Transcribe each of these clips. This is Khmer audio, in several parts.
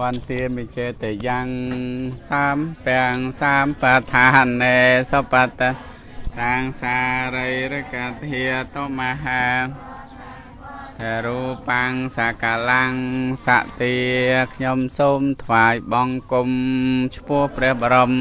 វន្តាមិចេតយ៉ាងសាមពាំងសាមបឋានេសបតតាំងសារិរកធាតមហាហេរូបាំងសកលាំងសតិខ្ញុំសូមថ្វាយបង្គំឈ្មោះព្រះបរម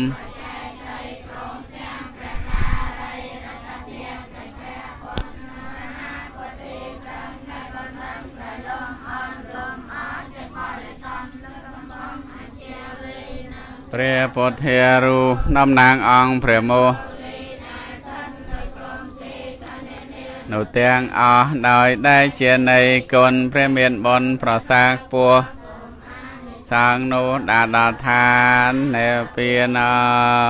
ព្រះពុទ្ធារូបតំណាងអង្គព្រះមោនៅទាំងអស់ដោយដែលជានៃគុណព្រះមានបុណ្យប្រសាខ្ពស់សាងនោះដាដល់ឋាននៅពីន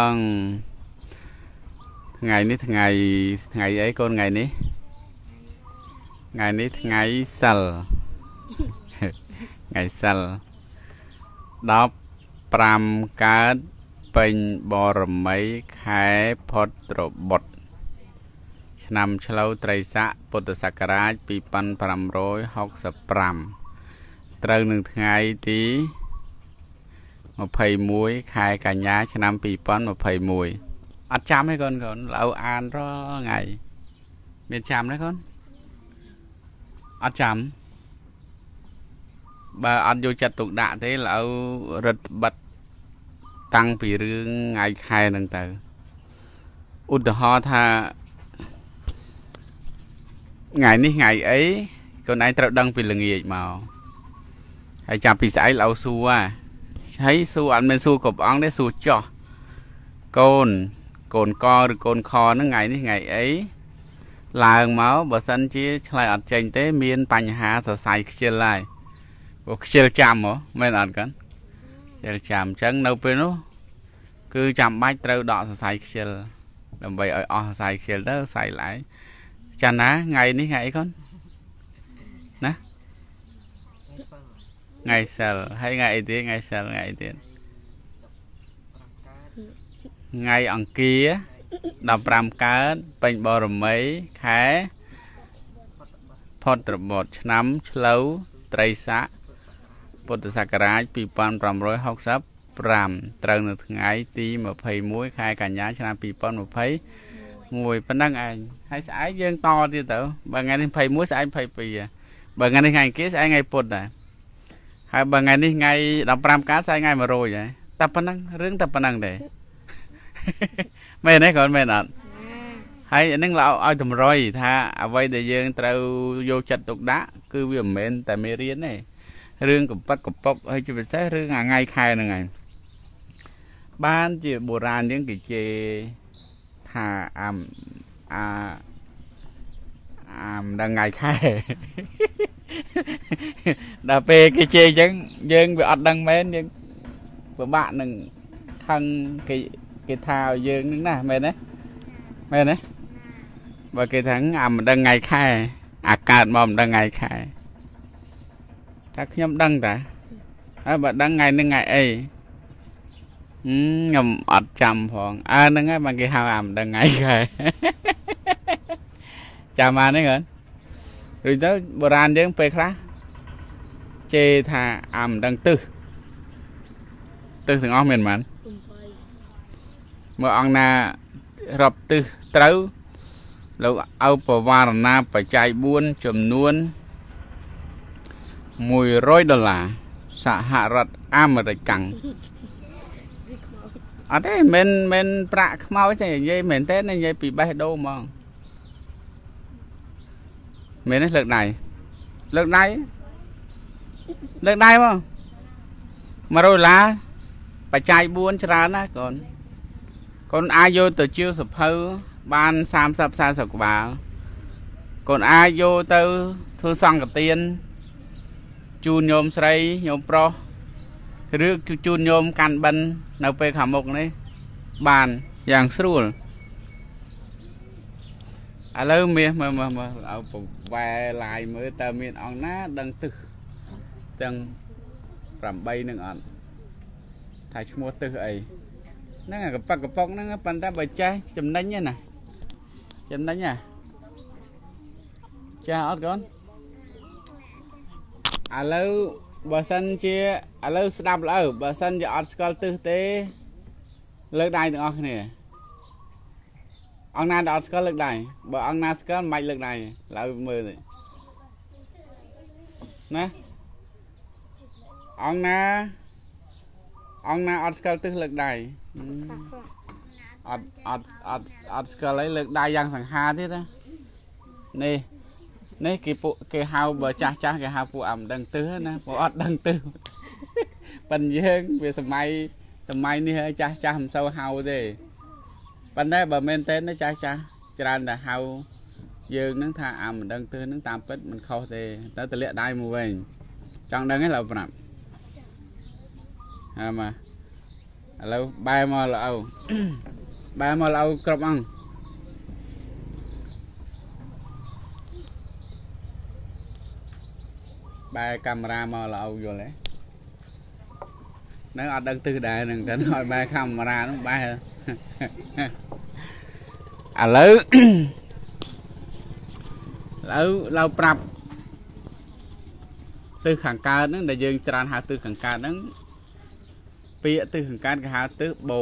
ងថ្ងៃនេះថ្ងៃថ្ងៃអីកូនថ្ងៃនេះថ្ងៃនេះថ្ងៃសិលថ្ងៃសិល 15កើតពេញបរមីខែផុតត្របុត្រឆ្នាំឆ្លូវត្រីស័កពុទ្ធសករាជ2565ត្រូវនឹងថ្ងៃទី21ខែកញ្ញា ឆ្នាំ2021អត់ចាំទេកូនកូនឡៅអានរាល់ថ្ងៃមានចាំទេកូនអត់ចាំបើអត់យកចិត្តទុកដាក់ទេឡៅរឹតបិទ តាំងពីរឿងថ្ងៃខែហ្នឹងទៅឧទាហរណ៍ថាថ្ងៃនេះថ្ងៃអីកូនឯងត្រូវដឹងពីល្ងាចមកហើយចាប់ពីស្អែកឡៅសួរហើយសួរអត់មែនសួរគ្រប់អង្គទេសួរចោះកូនកូនកឬកូនខហ្នឹងថ្ងៃនេះថ្ងៃអីឡើងមកបើសិនជាឆ្លើយអត់ចេញទេ មាន បញ្ហាសរសៃខ្ជិលហើយព្រោះខ្ជិលចាំហ៎មែនអត់កាន់ ខ្ជិលចាំអញ្ចឹងនៅពេលនោះគឺចាំបាច់ត្រូវដកសរសៃខ្ជិលដើម្បីឲ្យអស់សរសៃខ្ជិលទៅសៃឡើងចាណាថ្ងៃនេះថ្ងៃអីកូនណាថ្ងៃសិលហើយថ្ងៃអីទៀតថ្ងៃសិលថ្ងៃអីទៀតថ្ងៃអង្គារ15កើតពេញបរមីខែផុតត្របុត្រឆ្នាំ ឆ្លូវត្រីស័ក ពុទ្ធសករាជ2560 5ត្រូវនៅថ្ងៃទី21ខែកញ្ញាឆ្នាំ2021ប៉ុណ្ណឹងឯងហើយស្អែកយើងតទៀតទៅបើថ្ងៃនេះ21ស្អែក22បើថ្ងៃនេះថ្ងៃអង្គារស្អែកថ្ងៃពុធដែរហើយបើថ្ងៃនេះថ្ងៃ15កើតស្អែកថ្ងៃ100ដែរតែប៉ុណ្ណឹងរឿងតែប៉ុណ្ណឹងទេមែនទេគាត់មែនអត់ហើយអានឹងឲ្យតម្រុយថាអ្វីដែលយើងត្រូវយកចិត្តទុកដាក់គឺវាមិនមែនតែមេរៀនទេ រឿងកំប៉ិតកំប៉ុកហើយជាពិសេសរឿងថ្ងៃខែហ្នឹងឯងបានជាបុរាណយើងគេជេរថាអាមអាអាមដល់ថ្ងៃខែដល់ពេលគេជេរអញ្ចឹងយើងវាអត់ដឹងមែនយើងពិបាកនឹងខឹងគេគេថាឲ្យយើងនឹងណាមែនទេមែនទេបើគេថាអាមិនដឹងថ្ងៃខែអាកើតមកមិនដឹងថ្ងៃខែ ថាខ្ញុំដឹងតាហើយបើដឹងថ្ងៃនឹងថ្ងៃអីខ្ញុំអត់ចាំផងអើហ្នឹងហើយបានគេហៅអាមិនដឹងថ្ងៃខែចាំបានទេគាត់ឬទៅបុរាណយើងពេលខ្លះជេរថាអាមិនដឹងទឹះទឹះទាំងអស់មានប៉ុន្មានមើលអង្គណារាប់ទឹះត្រូវលោកអោបវារណាបច្ច័យ4ចំនួន 100ដុល្លារសហរដ្ឋអាមេរិកកាំងអត់ទេមិនមិនប្រាក់ខ្មោចទេនិយាយមែនទេនិយាយពីបេះដូងហ្មងមែនទេលើកដៃលើកដៃលើកដៃមក100ដុល្លារបច្ច័យ4ច្រើនណាកូនកូនអាចយកទៅជាសភៅបាន30 40ក្បាលកូនអាចយកទៅធ្វើសង្កទាន ជូនញោមស្រីញោមប្រុសឬជូនញោមកាន់បិណ្ឌនៅពេលខាងមុខនេះបានយ៉ាងស្រួលឥឡូវមាសមើលមើលមើលឲ្យប្រវែឡាយមើលតើមានអង្គណាដឹងទឹះទាំង8នឹងអត់ថាឈ្មោះទឹះអីហ្នឹងកប៉កកប៉ុកហ្នឹងប៉ុន្តែបើចេះចំណេញណាចំណេញណាចេះអត់កូន ឥឡូវបើសិនជាឥឡូវស្ដាប់លើបើសិនជាអត់ស្គាល់ទិសទេលើកដៃទាំងអស់គ្នាអង្គណាដែលអត់ស្គាល់លើកដៃបើអង្គណាស្គាល់មិនបាច់លើកដៃឡើយមើលទេណាអង្គណាអង្គណាអត់ស្គាល់ទិសលើកដៃអត់អត់អត់អត់ស្គាល់អីលើកដៃយ៉ាងសង្ហាទៀតណានេះ នេះគេពួកគេហៅបើចាស់ចាស់គេហៅពួកអាមិនដឹងទិសណាពួកអត់ដឹងទិសប៉ិនយើងវាសម័យសម័យនេះចាស់ចាស់មិនសូវហៅទេប៉ុន្តែបើមែនទេចាស់ចាស់ច្រើនតែហៅយើងនឹងថាអាមិនដឹងទិសនឹងតាមពិតមិនខុសទេតែតម្លាក់ដៃមកវិញចង់ដឹងទេឡើយប្រាប់ហាមកឥឡូវបែរមកល្អបែរមកល្អគ្រប់អង្គ បែរកាមេរ៉ាមកឡៅយល់ហ៎នឹងអត់ដឹងទិសដែរនឹងតែឲ្យបែរកាមេរ៉ានឹងបែរឥឡូវឥឡូវឡៅប្រាប់ទិសខាងកើតហ្នឹងដែលយើងច្រើនហៅទិសខាងកើតហ្នឹងពាក្យទិសខាងកើតគេហៅទិសបូ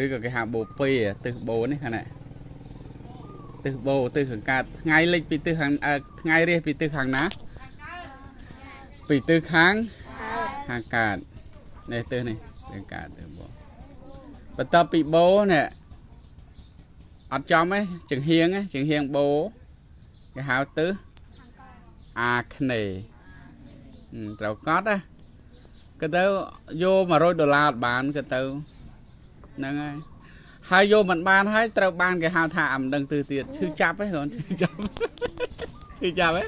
ឬក៏គេហៅបូពេទិសបូនេះហ្នឹងណា ទិសបូទិសខាងកើតថ្ងៃលិចពីទិសខាងថ្ងៃរះពីទិសខាងណាពីទិសខាងខាងកើតនេះទិសនេះទិសកើតទិសបូបន្ទាប់ពីបូនេះអត់ចំទេចង្ហៀងចង្ហៀងបូគេហៅទិសអាគ្នេយ៍ត្រូវកត់ណាក៏ទៅយក100ដុល្លារអត់បានក៏ទៅហ្នឹងហើយ ហើយយកមិនបានហើយត្រូវបានគេហៅថាអាមិនដឹងទិសទៀតឈឺចាប់ហ៎គាត់ឈឺចាប់ឈឺចាប់ហ៎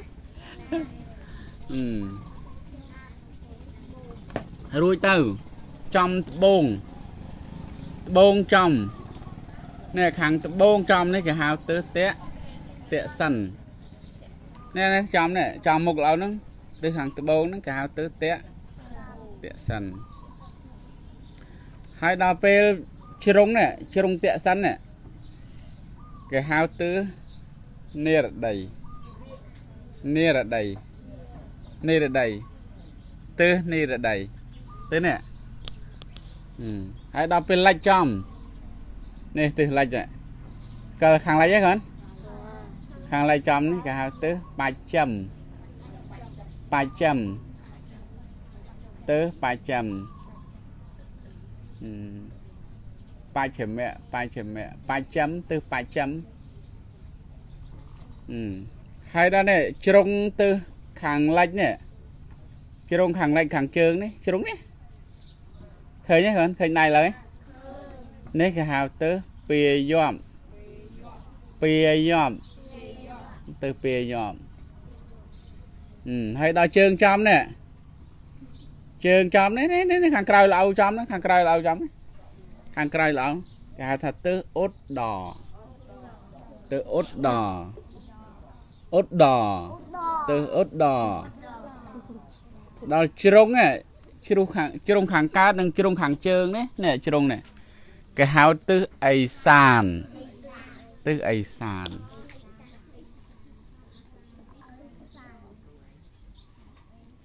អឺរួចទៅចំត្បូងត្បូងចំនេះខាងត្បូងចំនេះគេហៅទិសតាក់តាក់សិននេះនេះចំនេះចំមុខឡៅហ្នឹងទិសខាងត្បូងហ្នឹងគេហៅទិសតាក់តាក់សិនហើយដល់ពេល ជ្រុងនេះជ្រុងតាក់សិននេះគេហៅទិសនិរដីនិរដីនិរដីទិសនិរដីទិសនេះហើយដល់ពេលលិចចំនេះទិសលិចកើខាងលិចហ្នឹងគាត់ខាងលិចចំនេះគេហៅទិសបាច់ចំបាច់ចំទិសបាច់ចំ បាច់មៈបាច់មៈបាច់ចំទិសបាច់ចំអឺហើយដល់នេះជ្រុងទិសខាងលិចនេះជ្រុងខាងលិចខាងជើងនេះជ្រុងនេះឃើញទេគាត់ឃើញដៃឡើយនេះគេហៅទិសពាយំពាយំទិសពាយំអឺហើយដល់ជើងចំនេះជើងចំនេះនេះខាងក្រៅល្អចំហ្នឹងខាងក្រៅល្អចំ ខាងក្រៅល្អគេហៅថាទើអ៊ុតដទើអ៊ុតដអ៊ុតដទើអ៊ុតដដល់ជ្រុងជ្រុងខាងជ្រុងខាងកើតនិងជ្រុងខាងជើងនេះនេះជ្រុងនេះគេហៅទិសអេសានទិសអេសាន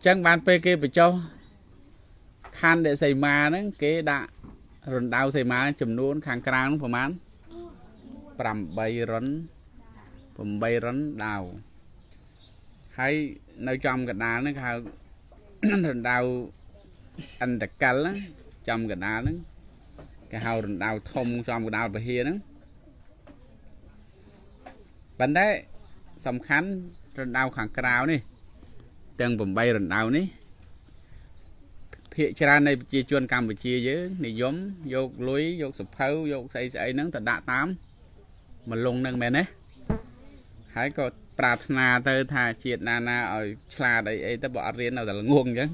ចឹងបានពេលគេបញ្ចុះខណ្ឌដេសីមាហ្នឹងគេដាក់ រណ្ដៅសីមាចំនួន ខាងក្រៅហ្នឹងប្រហែល8រុន8រុនដាវហើយនៅចំកណ្ដាលហ្នឹងគេហៅរណ្ដៅអន្តកលចំកណ្ដាលហ្នឹងគេហៅរណ្ដៅធំចំកណ្ដាលពហិហ្នឹងប៉ុន្តែសំខាន់រណ្ដៅខាងក្រៅនេះទាំង8រណ្ដៅនេះ ភាកច្រើននៃប្រជាជនកម្ពុជាយើងនិយមយកលុយយកសភៅយកស្អីស្អីហ្នឹងទៅដាក់តាមមលងហ្នឹងមែនទេហើយក៏ប្រាថ្នាទៅថាជាតិណាណាឲ្យឆ្លាតអីអីទៅបើអត់រៀននៅតែល្ងងអញ្ចឹង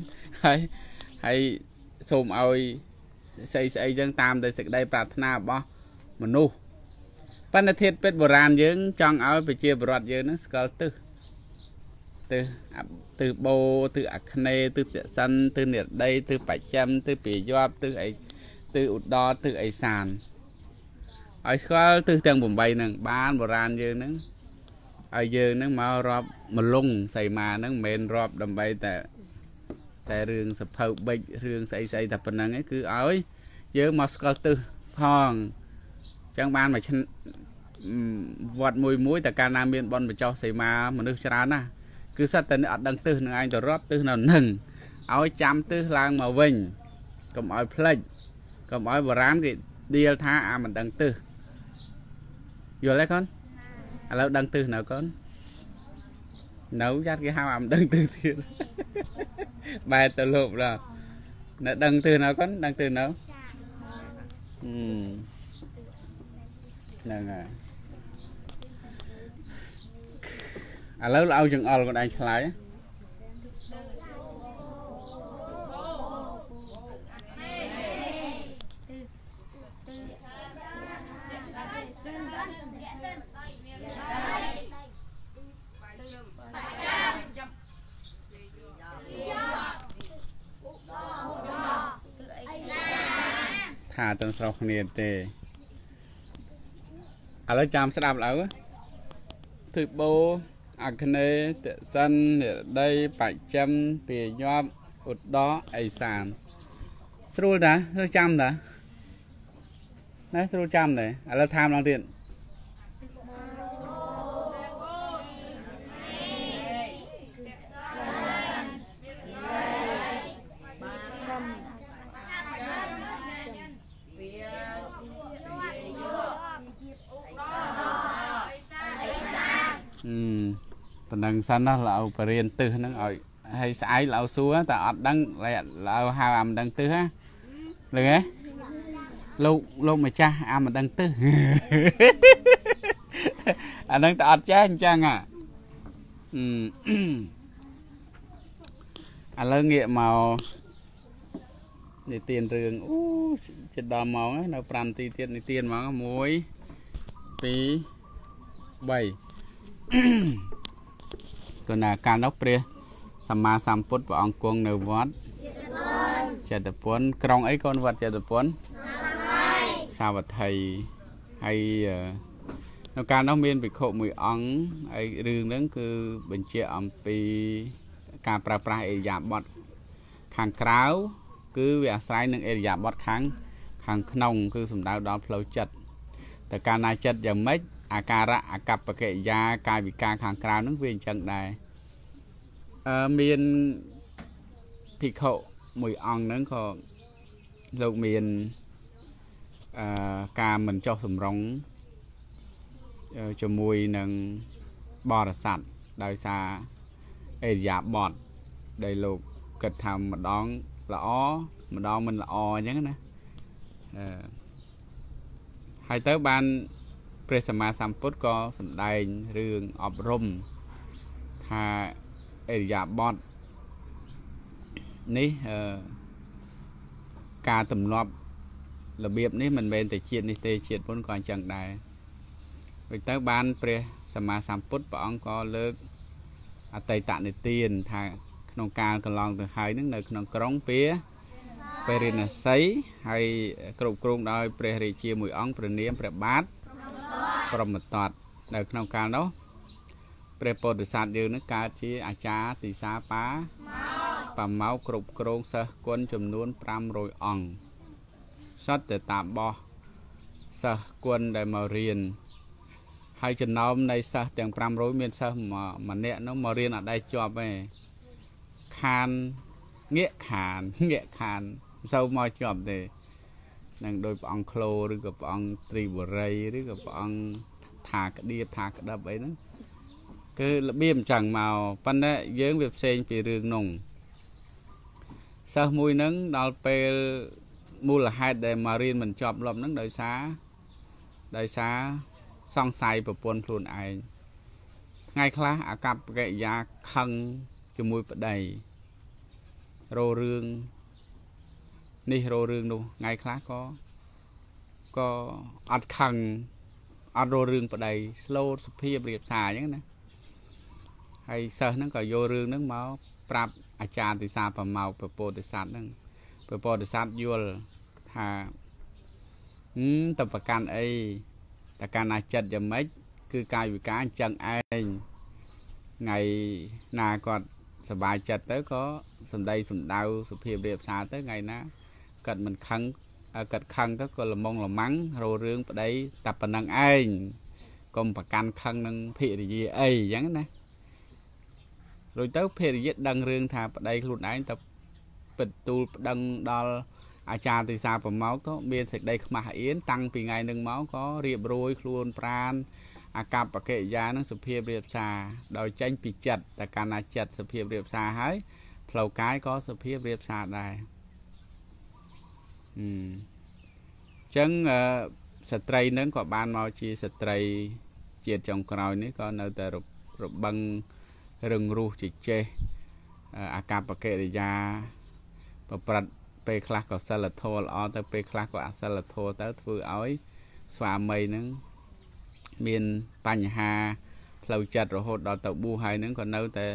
ហើយហើយសូមឲ្យស្អីស្អីអញ្ចឹងតាមតែសេចក្តីប្រាថ្នារបស់មនុស្សបណ្ឌធាតពេទ្យបុរាណយើងចង់ឲ្យប្រជាពលរដ្ឋយើងនឹងស្គាល់ទិសទិស ទិសបូទិសអាគ្នេយ៍ទិសតសិនទិសនិរដីទិសបច្ចឹមទិសពាយ័ព្យទិសអីទិសឧត្តរទិសអេសានឲ្យស្គាល់ទិសទាំង8ហ្នឹងបានបុរាណយើងហ្នឹងឲ្យយើងហ្នឹងមករាប់មលងសីមាហ្នឹងមិនមែនរាប់ដើម្បីតែតែរឿងសភៅបិចរឿងស្អីស្អីតែប៉ុណ្្នឹងឯងគឺឲ្យយើងមកស្គាល់ទិសផងអញ្ចឹងបានមកវត្តមួយមួយតែកាលណាមានបនបចោសសីមាមនុស្សច្រើនណាស់ គឺសិតតែអត់ដឹងទិសនឹងឯងទៅរាប់ទិសនៅនឹងឲ្យចាំទិសឡើងមកវិញកុំឲ្យភ្លេចកុំឲ្យបរាណគេដៀលថាអាមិនដឹងទិសយល់ទេកូនឥឡូវដឹងទិសនៅកូននៅចាត់គេហៅអាមិនដឹងទិសទៀតបែរទៅលោកដល់នៅដឹងទិសនៅកូនដឹងទិសនៅហ្នឹងហើយ ឥឡូវឲ្យចង្អុលគាត់ឯងឆ្លើយថាទាំងស្រុះគ្នាទេឥឡូវចាំស្ដាប់ឡើយធ្វើបោ អគ្នេទសិននិរដីបច្ចឹមពាញាប់ឧត្តរអេសានស្រួលតាឬចាំតាណាស្រួលចាំដែរឥឡូវថាម្ដងទៀត ប៉ុណ្ណឹងសិនណាឡៅបរៀនទឹះហ្នឹងឲ្យហើយស្អែកឡៅសួរតែអត់ដឹងឡៅហៅអាមិនដឹងទឹះណាលឺហ៎លោកលោកម្ចាស់អាមិនដឹងទឹះអាហ្នឹងតែអត់ចេះអញ្ចឹងអាឥឡូវងាកមកនិទានរឿងអូចិត្តដល់ម៉ោងនៅ5នាទីទៀតនិទានហ្មង1 2 3 គណៈកាលនោះព្រះសម្មាសម្ពុទ្ធព្រះអង្គគង់នៅវត្តចេតពុនក្រុងអីកូនវត្តចេតពុនសាវត្ថីហើយនៅកាលនោះមានភិក្ខុមួយអង្គហើយរឿងហ្នឹងគឺបញ្ជាក់អំពីការប្រើប្រាស់អេរិយាបថខាងក្រៅគឺវាអាស្រ័យនឹងអេរិយាបថខាងខាងក្នុង គឺសំដៅដល់ផ្លូវចិត្តតែកាលណាចិត្តយ៉ាងម៉េច អាការៈអកប្បកិរិយាកាយវិការខាងក្រៅហ្នឹងវាអញ្ចឹងដែរអឺមានភិក្ខុមួយអង្គហ្នឹងក៏លោកមានអឺការមិនចុះសម្រុងជាមួយនឹងបរិស័ទដោយសារអេរិយាបថដែលលោកគិតថាម្ដងល្អម្ដងមិនល្អអញ្ចឹងណាអឺហើយទៅបាន ព្រះសម្មាសម្ពុទ្ធក៏សម្ដែងរឿងអប់រំថាអេរិយាបថនេះអឺការទម្លាប់របៀបនេះមិនមែនតែជាតិនេះទេជាតិមុនក៏អញ្ចឹងដែរដូចទៅបានព្រះសម្មាសម្ពុទ្ធព្រះអង្គក៏លើកអតីតនិទានថាក្នុងកាលកន្លងទៅហើយនឹងនៅក្នុងក្រុងពាពេរិណសីហើយគ្រប់គ្រងដោយព្រះរាជាមួយអង្គព្រះនាមព្រះបាទ ព្រមតតនៅក្នុងកាលនោះព្រះពោធិសត្វយើងនឹងកើតជាអាចារ្យទិសាបាបាម៉ៅគ្រប់គ្រងសិស្សគុណចំនួន500អង្គសត្វតតាបោះសិស្សគុណដែលមករៀនហើយចំណោមនៃសិស្សទាំង500មានសិស្សម្នាក់នោះមករៀនអត់ដែរជាប់ទេខានងាកខានងាកខានមិនសូវមកជាប់ទេ នឹងដោយព្រះអង្គក្លូឬក៏ព្រះអង្គត្រីបរិយឬក៏ព្រះអង្គថាក្តៀបថាក្តឹបអីហ្នឹងគឺរបៀបអញ្ចឹងមកប៉ុន្តែយើងវាផ្សេងពីរឿងនោះសិស្សមួយហ្នឹងដល់ពេលមូលហេតុដែលមករៀនមិនចប់លប់ហ្នឹងដោយសារដោយសារសង្ស័យប្រពន្ធខ្លួនឯងថ្ងៃខ្លះអាកប្បកិរិយាខឹងជាមួយប្តីរោរឿង នេះរោរឿងនោះថ្ងៃខ្លះក៏ក៏អត់ខឹងអត់រោរឿងប្តីស្លូតសុភាពរៀបសារអញ្ចឹងណាហើយសិស្សហ្នឹងក៏យករឿងហ្នឹងមកប្រាប់អាចារ្យទិសាប្រម៉ោកពពោធិសត្វហ្នឹងពពោធិសត្វយល់ថាហឹមតប្រកាន់អីតកាន់ណាចិត្តយ៉ាងម៉េច គឺកាយវិការអញ្ចឹងឯងថ្ងៃណាគាត់សบายចិត្តទៅក៏សំដីសំដៅសុភាពរៀបសារទៅថ្ងៃណា គាត់មិនខឹងគាត់ខឹងទៅក៏លំងលម៉ាំងរោរឿងប្តីតែប៉ុណ្ណឹងឯងកុំប្រកាន់ខឹងនឹងភរិយាអីអញ្ចឹងណារួចទៅភរិយាដឹងរឿងថាប្តីខ្លួនឯងទៅពិតទូលប្តឹងដល់អាចារ្យទិសាប្រមោកក៏មានសេចក្តីខ្មាស់អៀនតាំងពីថ្ងៃនឹងមកក៏រៀបរួយខ្លួនប្រានអាកប្បកិរិយានឹងសុភាពរៀបសារដោយចេញពីចិត្តតែកាលណាចិត្តសុភាពរៀបសារហើយផ្លូវកាយក៏សុភាពរៀបសារដែរ អឺចឹងស្ត្រីនឹងក៏បានមកជាស្ត្រីជាតិចុងក្រោយនេះក៏នៅតែរបឹងរឹងរូសជជែកអាកប្បកិរិយាប្រព្រឹត្តពេលខ្លះក៏សិលធម៌ល្អទៅពេលខ្លះក៏អសិលធម៌ទៅធ្វើឲ្យស្វាមីនឹងមានបញ្ហាផ្លូវចិត្តរហូតដល់ទៅបួសហើយនឹងក៏នៅតែ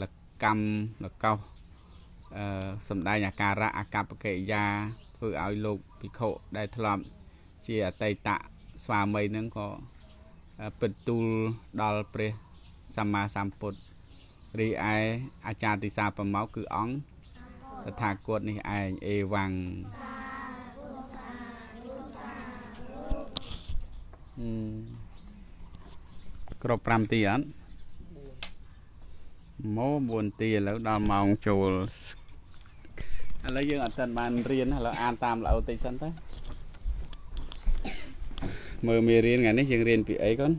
លកម្មលកោសអឺ សំដែងអាការៈអកប្បកិរិយាធ្វើឲ្យលោកភិក្ខុដែលធ្លាប់ជាអតីតស្វាមីនឹងក៏ពិតទូលដល់ព្រះសម្មាសម្ពុទ្ធរីឯអាចារ្យទិសាប្រមោកគឺអង្គតថាគតនេះឯងអេវ៉ាំងគ្រប់5ទីអត់ម៉ូ4ទីឥឡូវដល់ម៉ោងចូល ឥឡូវយើងអត់ទាន់បានរៀនឥឡូវអានតាមល្អតិចសិនទៅមើលមេរៀនថ្ងៃនេះយើងរៀនពីអីកូន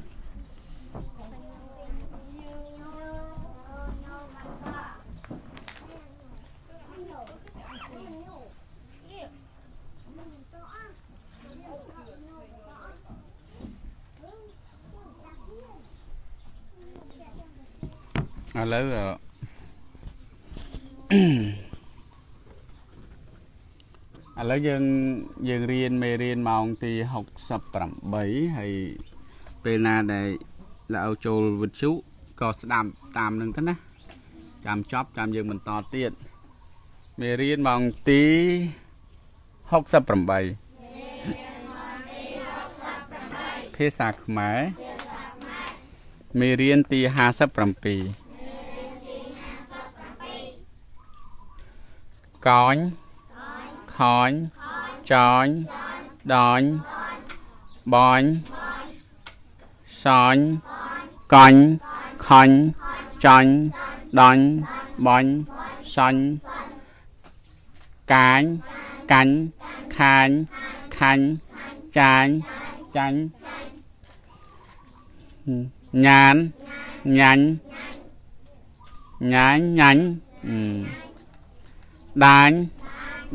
ឥឡូវ ឥឡូវយើងយើងរៀនមេរៀនម៉ោងទី68ហើយពេលណាដែលលោកចូលវិទ្យុក៏ស្ដាប់តាមនឹងទៅណាចាំចប់ចាំយើងបន្តទៀតមេរៀនម៉ោងទី68ភាសាខ្មែរមេរៀនទី57កោញ ខោញចោញដោញបាញ់សាញ់កញ្ញខញ្ញចាញ់ដាញ់បាញ់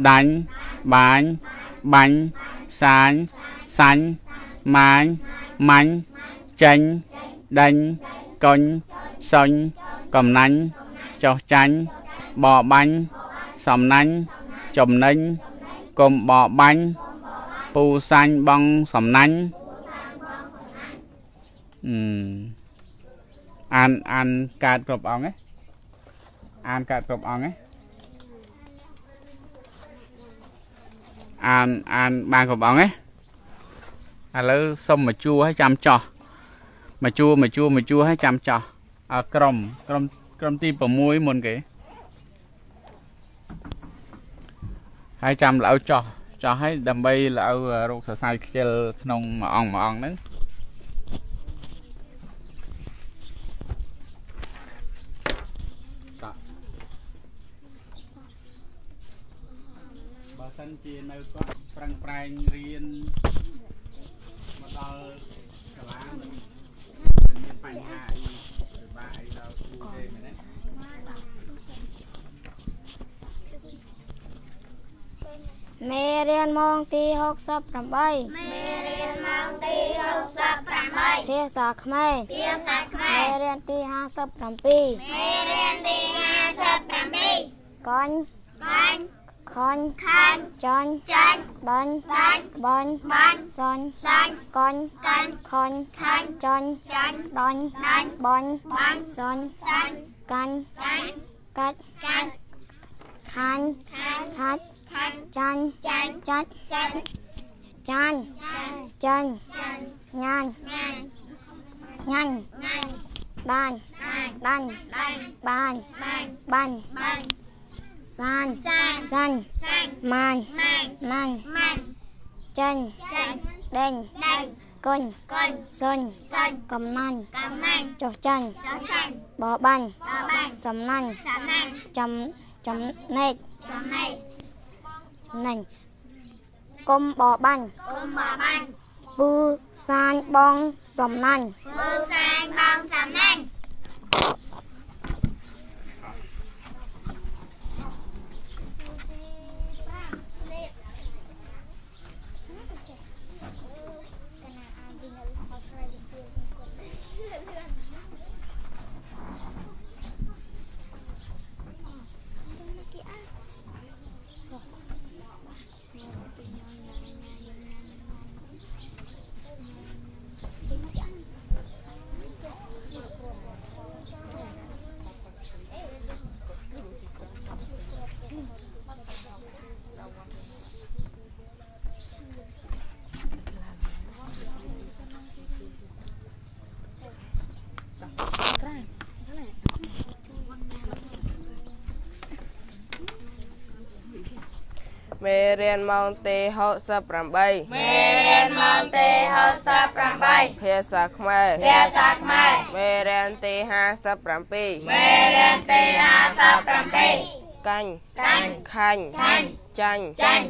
សា ញ់កាញកាញ់ខាញខាញ់ចាញ់ចាញ់ញានញាញ់ញ៉ាញ់ញ៉ាញ់ដាញដាញ់បាញ់បាញ់សាញសាញ់ម៉ាញម៉ាញ់ចេញដេញកុញសុញកំណាញ់ចោះចាញ់បបាញ់សំណាញ់ចំណេញកុំបបាញ់ពូសាញ់បងសំណាញ់អឺអានអានកើតគ្រប់អង្គឯងអានកើតគ្រប់អង្គឯ អានអានបានគ្រប់អង្គទេឥឡូវសុំមកជួឲ្យចាំចោះមកជួមកជួមកជួឲ្យចាំចោះអើក្រុមក្រុមក្រុមទី6មុនគេហើយចាំល្អចោះចោះឲ្យដើម្បីល្អរោគសរសៃខ្ជិលក្នុងមួយអង្គមួយអង្គហ្នឹង សិនជានៅគាត់ប្រឹងប្រែងរៀនមកដល់សាលាមិនមានបញ្ហាអីពិបាកអីដល់គ្រូទេមែនទេមេរៀនម៉ោងទី68មេរៀនម៉ោងទី68ភាសាខ្មែរភាសាខ្មែរមេរៀនទី57មេរៀនទី57កញ្ញកញ្ Con. Con. Chon. Chon. Bon. Bon. Bon. Bon. Son. Son. Con. Con. Con. Con. Chon. Chon. Don. Don. Bon. Bon. Son. Son. Con. Con. Cắt. Cắt. Khan. Khan. Khát. Chan. Chan. Chất. Chan. Chân. Nhan. Nhanh. Ban. Ban. Ban. Ban. Ban. សាញ់ xanh សាញ់ xanh ម៉ាញ់ mang ណាញ់ mang ចេញ chanh ដេញ đành កុញ con សុញ xanh កំណាញ់ cầm nanh ចុះចាញ់ cháu chanh បបាញ់ bò bành សំណាញ់ xả nanh ចំចំណេក chấm này ចំណេញកុំបបាញ់ ôm bò bành ពូសាញ់បងសំណាញ់ mưa xanh bông xả nanh មេ រៀនម៉ោងទី68មេរៀនម៉ោងទី68ភាសាខ្មែរភាសាខ្មែរមេរៀនទី57មេរៀនទី57កាញ់កាញ់ខាញ់ខាញ់ចាញ់ចាញ់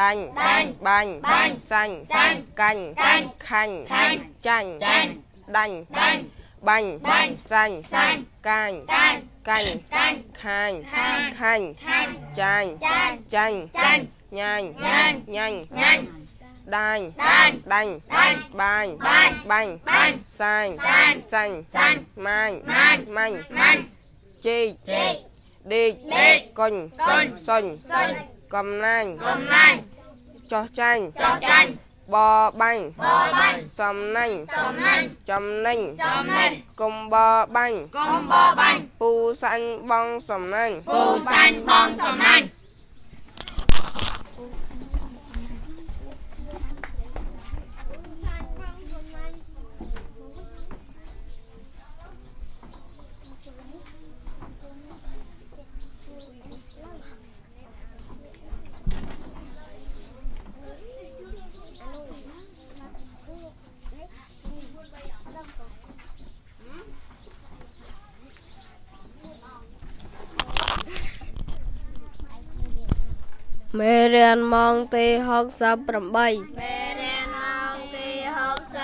ដាញ់ដាញ់បាញ់បាញ់សាញ់សាញ់កាញ់កាញ់ខាញ់ខាញ់ចាញ់ចាញ់ដាញ់ដាញ់បាញ់បាញ់សាញ់សាញ់កាញ់កាញ់កាញ់កាញ់ខាញ់ខាញ់ខាញ់ខាញ់ចាញ់ចាញ់ចាញ់ចាញ់ញ៉ាញ់ញ៉ាញ់ញ៉ាញ់ញ៉ាញ់ដាញ់ដាញ់ដាញ់ដាញ់បាញ់បាញ់បាញ់បាញ់សាញ់សាញ់សាញ់សាញ់ម៉ាញ់ម៉ាញ់ម៉ាញ់ម៉ាញ់ជីកជីកដេកដេកកុញកុញសុញសុញកំណាញ់កំណាញ់ ចោះចាញ់ ចោះចាញ់ បបាញ់ បបាញ់ សំណាញ់ សំណាញ់ ចំណេញ ចំណេញ កុំបបាញ់ កុំបបាញ់ ពូសាញ់បងសំណាញ់ ពូសាញ់បងសំណាញ់ មេរៀនម៉ោងទី68មេរៀនម៉ោងទី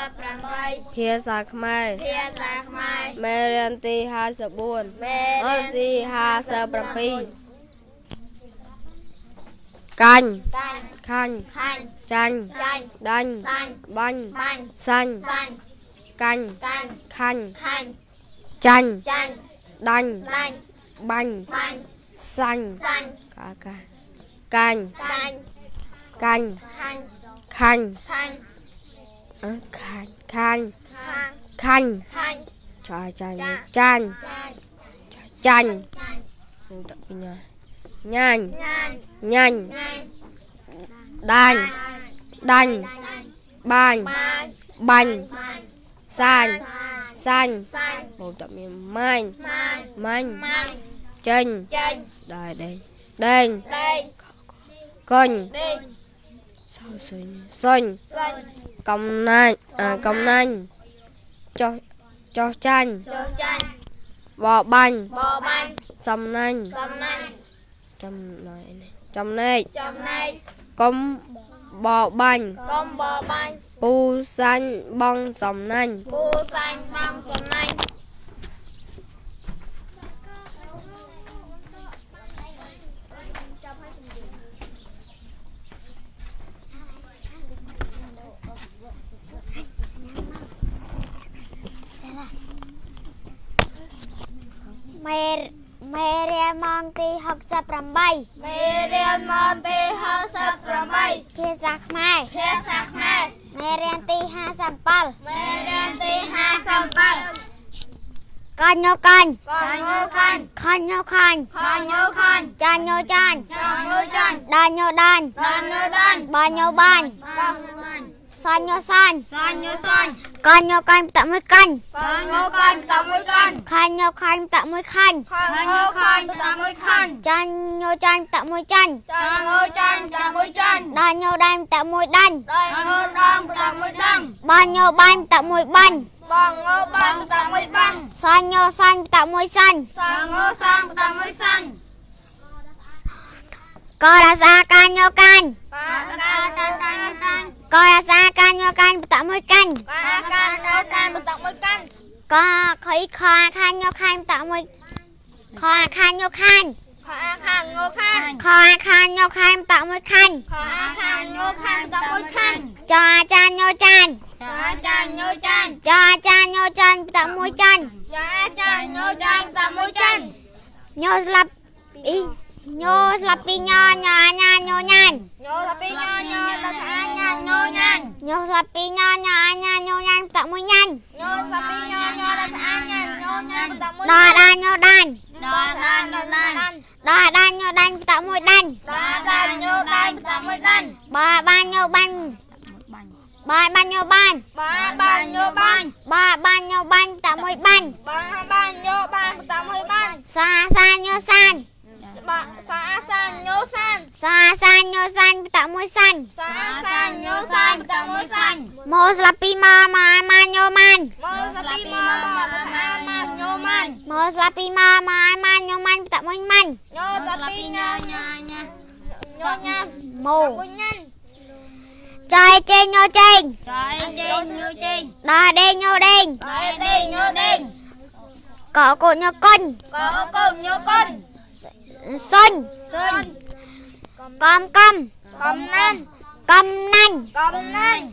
68ភាសាខ្មែរភាសាខ្មែរមេរៀនទី54មេអរៀនទី57កាញ់កាញ់ខាញ់ខាញ់ចាញ់ចាញ់ដាញ់ដាញ់បាញ់បាញ់សាញ់សាញ់កាញ់កាញ់ខាញ់ខាញ់ចាញ់ចាញ់ដាញ់ដាញ់បាញ់បាញ់សាញ់សាញ់កាកា កាញ់កាញ់កាញ់ខាញ់ខាញ់ខាញ់អឺខាញ់ខាញ់ខាញ់ខាញ់ខាញ់ចាចាញ់ចាចាញ់ចាញ់ចាញ់ចាញ់នឹងតពីណាញ៉ាញ់ញ៉ាញ់ញ៉ាញ់ញ៉ាញ់ដាញ់ដាញ់ដាញ់បាញ់បាញ់បាញ់បាញ់សាញ់សាញ់សាញ់សាញ់មកតមានម៉ាញ់ម៉ាញ់ម៉ាញ់ម៉ាញ់ចេញចេញដែរដេញដេញដេញ កុញដេញសោសុញសុញសាញ់កំណាញ់អឺកំណាញ់ចោះចោះចាញ់ចូលចាញ់បបាញ់បបាញ់សំណាញ់សំណាញ់ចំណែកនេះចំណែកចំណែកកុំបបាញ់កុំបបាញ់ពូសាញ់បងសំណាញ់ពូសាញ់បងសំណាញ់ មេមេរៀនម៉ោងទី68មេរៀនម៉ោងទី68ភាសាខ្មែរភាសាខ្មែរមេរៀនទី57មេរៀនទី57កាញ់ញោកាញ់កងងកាញ់ខាញ់ញោខាញ់ខញូខាញ់ចាញ់ញោចាញ់ចងងចាញ់ដាញ់ញោដាញ់ដានងដានបាញ់ញោបាញ់បងបាញ់ សាញ់ញោសាញ់សាញ់ញោសាញ់កាញ់ញោកាញ់តាក់មួយកាញ់កាញ់ញោកាញ់តាមួយកាញ់ខាញ់ញោខាញ់តាក់មួយខាញ់ខាញ់ញោខាញ់តាមួយខាញ់ចាញ់ញោចាញ់តាក់មួយចាញ់ចាញ់ញោចាញ់តាមួយចាញ់ដាញ់ញោដាញ់តាក់មួយដាញ់ដាញ់ញោដាំតាមួយដាំបាញ់ញោបាញ់តាក់មួយបាញ់បងញោបាំងតាមួយបាំងសាញ់ញោសាញ់តាក់មួយសាញ់សាញ់ញោសាញ់តាមួយសាញ់កោរាសាកាញ់ញោកាញ់បាកាកាកាកាញ់ កោរាសាកាញ់ញោកាញ់តាក់មួយកាញ់បាកាកាកាតាមួយកាញ់កោខៃខអាខាញ់ញោខាញ់តាក់មួយខអាខាញ់ញោខាញ់ខាខាញោខាញ់ខអាខាញ់ញោខាញ់តាក់មួយខាញ់ខាខាញោខាញ់តាមួយខាញ់ចោអាចារ្យញោចាញ់ចាចាញញោចាញ់ចោអាចារ្យញោចាញ់តាក់មួយចាញ់ចាចាញញោចាញ់តាមួយចាញ់ញោស្លាប់អ៊ី ញោស្លាប់ពីញោញោអាញាញោញ៉ាញ់ញោតាពីញញញោតាអាញញញោញញញោស្លាប់ពីញោញោអាញាញោញ៉ាញ់តាក់មួយញ៉ាញ់ញោតាពីញញញោតាអាញញញោញតាមួយដោអាដាញោដាញ់ដល់ដាញញោដាញដោអាដាញោដាញ់តាក់មួយដាញ់ដល់ដាញញោដាញតាមួយដាញបើបាញ់ញោបាញ់បើបាញ់ញោបាញ់បាបាញញោបាញបើបាញ់ញោបាញ់តាក់មួយបាញ់បាបាញញោបាញតាមួយបាញសាសាញោសាញ់បាសាសាញញោសានសាសាញោសាញ់តាក់មួយសាញ់សាសាញញោសានតាមួយសាញ ម៉ោស្លាប់ពីម៉ោម៉ាម៉ាញោម៉ាញ់មកសាពីមកមកមកញោម៉ាញម៉ោស្លាប់ពីម៉ោម៉ាម៉ាញោម៉ាញ់តាក់មួយម៉ាញ់ញោសាពីញញញញញញម៉ោមួយញញចៃចេញញោចេញចាយចេញញោចេញដោដេញញោដេញដល់ដេញញោដេ ញកោកូនញោកុញក៏កូនញោកូនសុញសុញកំកំកំណាន់កំណាញ់កំណាញ់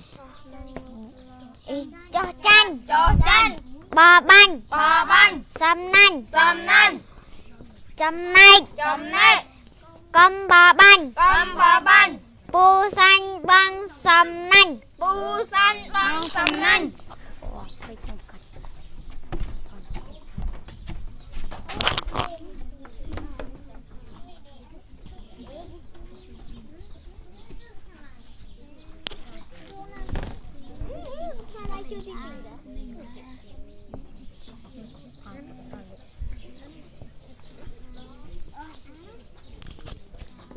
អ៊ីចោះចាញ់ចោចាញ់បបាញ់បបាញ់សំណាញ់ សំណាញ់ ចំណែក ចំណែក កំបបាញ់ កំបបាញ់ ពូសាញ់បងសំណាញ់ ពូសាញ់បងសំណាញ់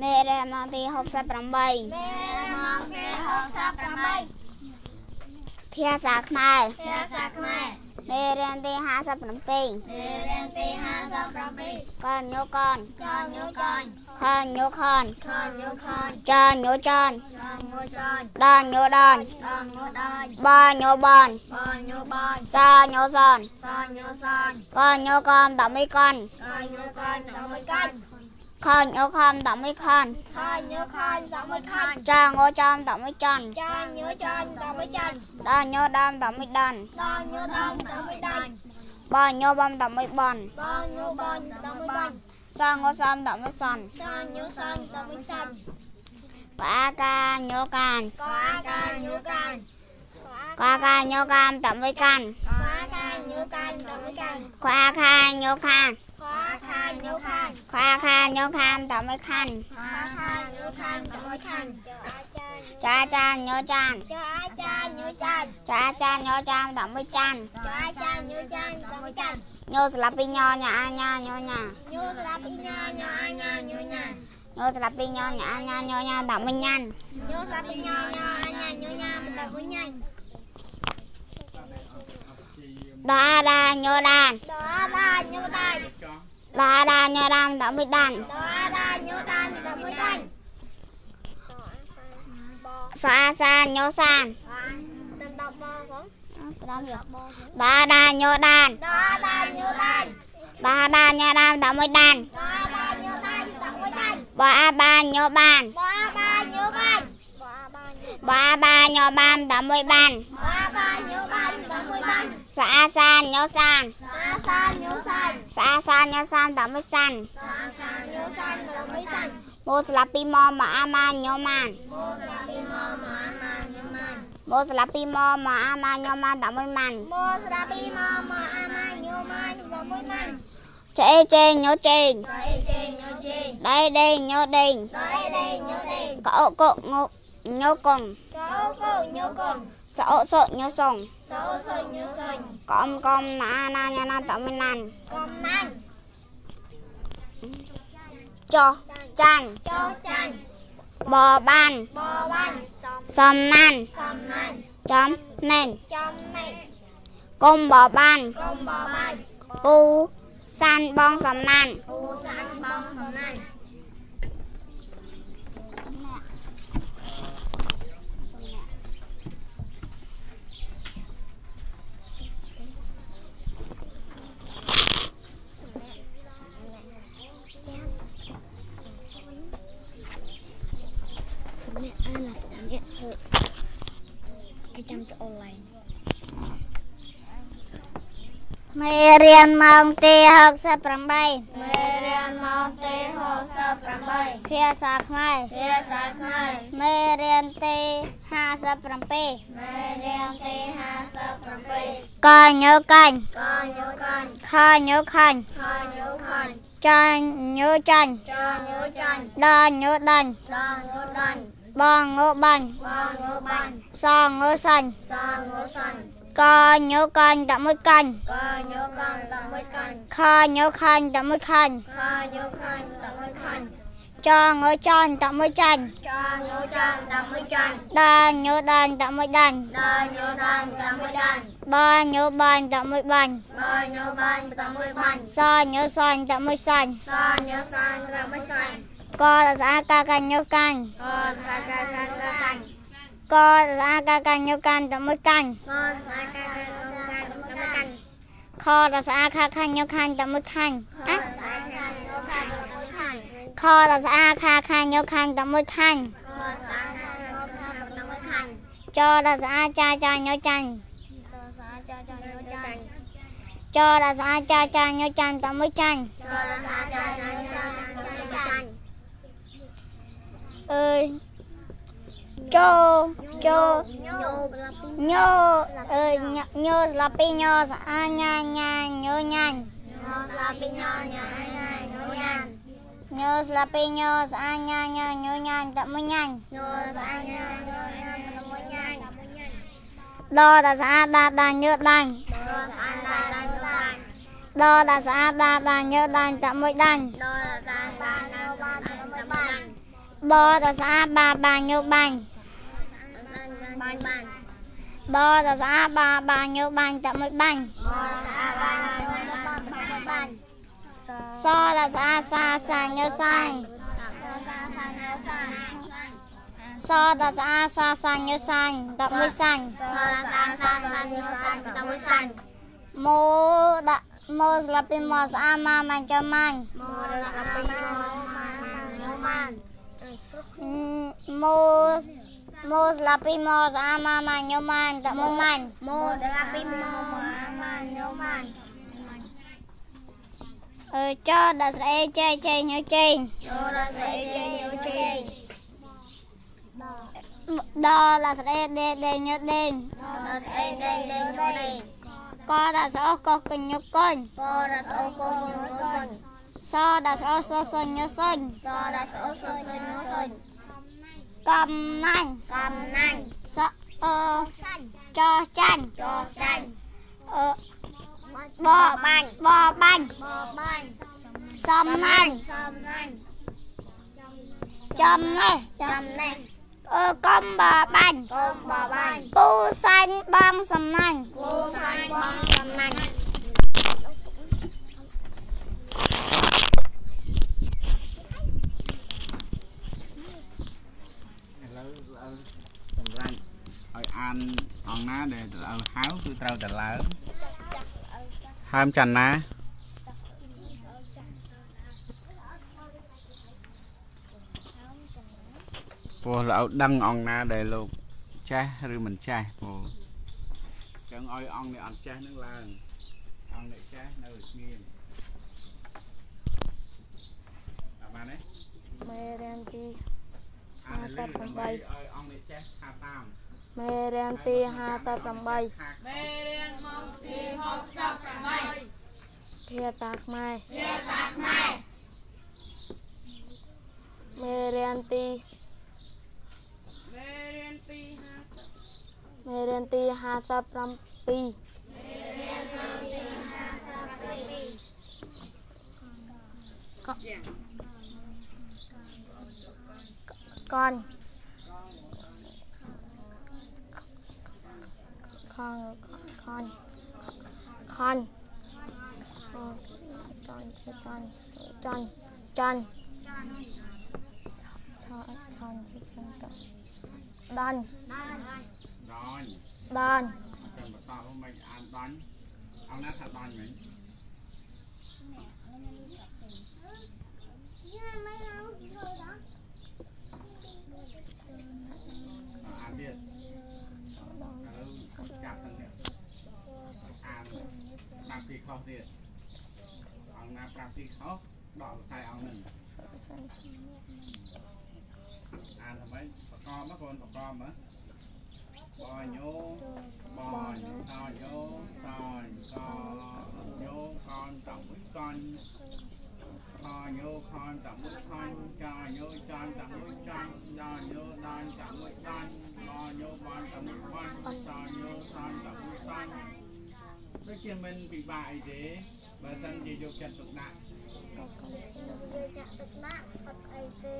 មេរះមកទី68មេមកគេ68 ភាសាខ្មែរភាសាខ្មែរមេរះទី57មេរៀនទី57កនញោកនកនញោកនខនញោខនខនញោខនចនញោចនចនញោចនដនញោដនដងញោដាញបញោបនបញោបាញសញោសនសញោសាញកនញោកនតមីកនកនញោកនតមួយកាញ់ខនញោខនតមីខនខនញោខាញតមួយខាញ់ចងោចនតមីចនចាញញោចាញតមួយចាញ់ដនញោដនតមីដនដងញោដងតមួយដាញ់បញោបំតមីបនបងញោបងតមួយបាញ់សងោសំតមីសនសាញញោសាញតមួយសាញ់បាកាញោកានកអាកាញោកាញកាកាញោកានតមីកាន់ កអាកាញោកាញតមួយកាញ់ខ្វាខាញោខានកអាកាញោខាញខ្វាខាញោខានតមីខាន់កអាកាញោខាញតមួយខាញ់ចាចាញោចានចអាចាញោចាញចាចាញោចានតមីចាន់ចអាចាញោ ចាញតមួយចាញ់ញោស្លាប់ពីញោញ៉ាញ៉ាញោញ៉ាញោស្រាប់ពីញ៉ាញ៉ាអាញ៉ាញោញ៉ាញោស្លាប់ពីញោញ៉ាញ៉ាញោញ៉ាតមីញ៉ាន់ញោស្រាប់ពីញ៉ាញ៉ាអាញ៉ាញោញ៉ាមិនដល់មួយញ៉ាញ់ដាដាញោដានដល់ដាញោដាញដាដាញោដានតមីដានដល់ដាញោដាញតមួយដាញ់សាសាញោសានតាមដ ល់បងផងដាដាញោដានដល់ដាញោដាញដាដាញោដានតមីដានដល់ដាញោដាញតមួយដាញ់បាបាញោបានបាបាញោបាញ់បាបាញោបានតមួយបានបាបាញោ បាញ់តមួយបាញ់សាសាញោសានសាសាញោសាញសាសាញោសានតមួយសានសាសាញោសាញតមួយសាញ់មោស្លាប់ពីម៉ម៉អាម៉ាញោម៉ានមោស្រាប់ពីមកមកអាម៉ាញោម៉ាញមោស្លាប់ពីម៉ម៉អាម៉ាញោម៉ានតមួយម៉ានមោស្រាប់ពីមកមក អាម៉ាញោម៉ាញតមួយម៉ាញចេចេញោចេញចៃចេញញោចេញដៃដេញញោដេញដល់ដេញញោដេញកោកោងោញូកុងចូលកូញូកុំសអសុញូសុង សោសុញូសុញ កំកំណាណាញ៉ាណាតមិណាន កំណាញ់ ចោះចាញ់ ចូលចាញ់ បបាន បវាញ់ សំណាន សំណាញ់ ចំណែន ចំណែក គុំបបាន កុំបបាញ់ ពូសានបងសំណាន ពូសាញ់បងសំណាញ់ សំណាក់អានសំណាក់ធ្វើ គេចាំទៅអនឡាញមេរៀនម៉ោងទី68មេរៀនម៉ោងទី68ភាសាខ្មែរភាសាខ្មែរមេរៀនទី57មេរៀនទី57កញើកាញ់កញូកាញ់ខញើខាញ់ខញូខាញ់ចាញ់ញើចាញ់ចញូចាញ់ដាញើដាញ់ដងញូដាញ់ បងងើបាញ់បងញូបាញ់សងងើសាញ់សងូសាញ់កញើកាញ់ដាក់មួយកាញ់កញូកាញ់តមួយកាញ់ខញើខាញ់ដាក់មួយខាញ់ខញូខាញ់តមួយខាញ់ចងងើចាញ់ដាក់មួយចាញ់ចញូចាញ់តមួយចាញ់ដាញើដាញ់ដាក់មួយដាញ់ដងញូដាញ់តមួយដាញ់បាញើបាញ់ដាក់មួយបាញ់បងញូបាញ់តមួយបាញ់សញើសាញ់ដាក់មួយសាញ់សញូសាញ់តមួយសាញ់ កស្អាកាកាញើកាញ់កសាកាកាកាញ់កស្អាកាកាញើកាញ់ដាក់មួយកាញ់កសាកាកាកាញ់តមួយកាញ់ខស្អាខាខាញើខាញ់ដាក់មួយខាញ់អះសាកាញូខាញ់តមួយខាញ់ខស្អាខាខាញើខាញ់ដាក់មួយខាញ់កសាកាញូខាញ់តមួយខាញ់ចស្អាចាចាញើចាញ់កសាចាចាញូចាញ់ចស្អាចាចាញើចាញ់ដាក់មួយចាញ់កសាចាចាញូចាញ់ចាញ់ អឺចូលចូលញូញោអឺញោស្លាពីញោស្អាញ៉ាញ៉ាញោញ៉ាញ់ញូឡាពីញូញ៉ាញ៉ាញូញ៉ាញ់ញោស្លាពីញោស្អាញ៉ាញ៉ាញោញ៉ាញ់ដាក់មួយញ៉ាញ់ញូសាញ៉ាញូញ៉ាតមួ យញ៉ាញ់ដតស្អាដាដាញើដាញ់កសាដាញូដាញ់ដតស្អាដាដាញើដាញ់ដាក់មួយដាញ់កសាដាញូបាញ់តមួយបាញ់បតស្អាបាបាញើបាញ់បាញ់បាញ់បតស្អាបាបាញើបាញ់ដាក់មួយបាញ់កសាបាញ់ញូបាញ់បាញ់សតស្អាសាសាញើសាញ់សាសាញូសាញ់សតស្អាសាសាញើសាញ់ដាក់មួយសាញ់កសាសាញូសាញ់តមួយសាញ់ម៉ូដាក់ម៉ូស្លាពីម៉ូស្អាម៉ាម៉ាចាំម៉ាញ់មូសាពីញូញូម៉ានម៉ូម៉ូស្លាពីម៉ូស្អាម៉ាម៉ាញ៉ូម៉ាញ់ ដាក់មួយម៉ាញ់មូសាពីមូម៉ាញូម៉ានអឺចោដាក់ស្អេចេចេញើចេញញូរស្អីចេញញូចេញដល់ដាក់ស្អេដេដេញើដេញដល់ស្អីដេញដេញញូដេញកដាក់ស្អោកកញើកុញកដល់ស្អូកូញូកូនសដាក់ស្អោសសញើសុញកដល់ស្អូសុញញូសុញកំណាញ់កំ ណាញ់សអឺចោចាញ់ចោចាញ់អឺបបាញ់បបាញ់បបាញ់សំណាញ់សំណាញ់ចំនេះចាំនេះអឺកំបបាញ់កុំបបាញ់ពូសាញ់បងសំណាញ់គូសាញ់បងកំណាញ់ឥឡូវឲ្យសម្រាប់ឲ្យ អានអង្គណាដែលត្រូវហៅគឺត្រូវតែឡើងហើមច័ន្ទណាព្រោះលោកដឹងអង្គណាដែលលោកចេះឬមិនចេះព្រោះចឹងឲ្យអង្គនេះអត់ចេះនឹងឡើងអង្គនេះចេះនៅស្ងៀមតាមបានទេមេរៀនទីអានទៅលើដើម្បីឲ្យអង្គនេះចេះថាតាម មេរៀនទី58ថាភាសាខ្មែរភាសាខ្មែរមេរៀនទីមេមេរៀនទី57ក នខនខនខនចាន់ចាន់ចាន់ចាន់ឆាឆាន់ចាន់តដាន់ដាញ់ដាន់ចាំបន្តមកមិនអានដាញ់អងណាថាដាញ់មិញអានទៀតឥឡូវចាប់ទាំងនេះអានស្ដាប់ពី ខុសទៀតអងណាប្រាប់ពីខុសដកខ្សែអងនឹងអានទៅមិនប្រកបមកកូនប្រកបមកបញោបញសញោសញកញោកនតំមួយកនខញោខនតំមួយខនចញោចានតំមួយចានដាញោដានតំមួយដានបញោបានតំមួយបានសញោសញតំមួយសញ ដូចជាមិនពិបាកអីទេបើសិនជាយកចិត្តទុកដាក់ ចាក់ទឹកដាក់អត់ស្អីទេ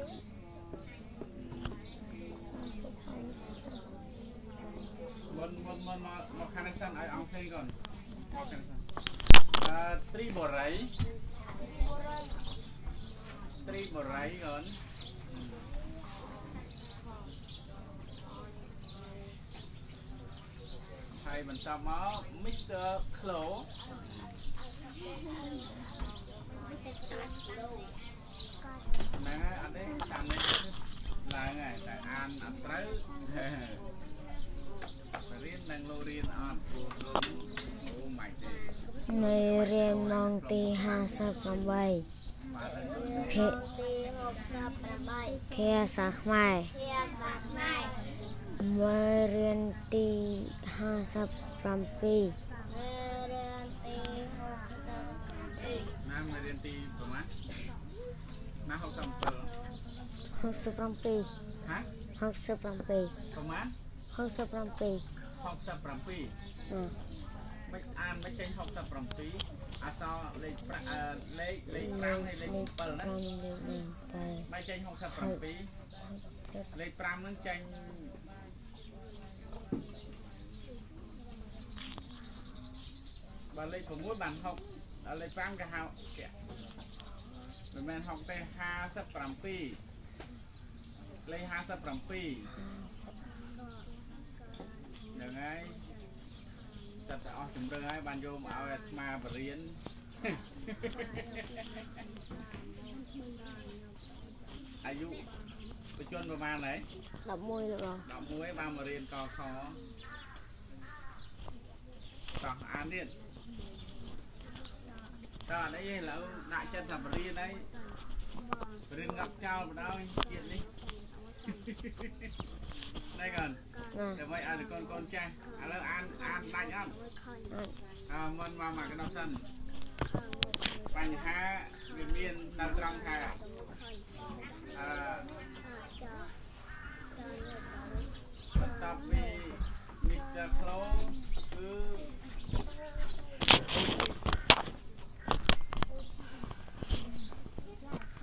មុនមុនមុនមកមកខាងនេះសិនឲ្យអង្គផ្សេងก่อนមកខាងនេះសិនអឺត្រីបរិយត្រីបរិយก่อน ហើយបន្តមក Mr. Klo ហ្នឹងហើយអត់ទេតាមនេះឡើងហើយតែអានអត់ត្រូវរៀននឹងលោករៀនអត់ព្រោះលោកអូមិនទេមេរៀនម៉ោងទី58បាទភេទី68ភាសាខ្មែរភាសាខ្មែរមេរៀនទី 57មេរៀនទី67ណាមករៀនទីប្រហែលណា67 67ហា67ប្រហែល67 67អឺមិនអានមិនចេញ67អសរលេខប្រាអឺលេខលេខ5ហើយលេខ7ណា5លេខ1តែមិនចេញ67លេខ5ហ្នឹងចេញ បើលេខ6បាន6ដល់លេខ5គេហៅគេមិនមែន6ទេ57លេខ57ហ្នឹងហើយចាត់តែអស់ជំរឿនហើយបានយកមកឲ្យអាត្មាបរៀនអាយុបច្ចុប្បន្នប្រហែលហើយ11លោកបង11បានមករៀនកខតោះអានទៀត តើអត់អីទេឥឡូវដាក់ចិត្តថាបរៀនហើយបរៀនងាប់ចោលបណ្ដោយជាតិនេះណែកូនណាដើម្បីឲ្យកូនកូនចាស់ឥឡូវអានអានដាច់អត់អើមុនមកមកកណ្ដោះសិនបញ្ហាវាមាននៅត្រង់ថាអឺបន្ទាប់ពី Mr. Clo គឺ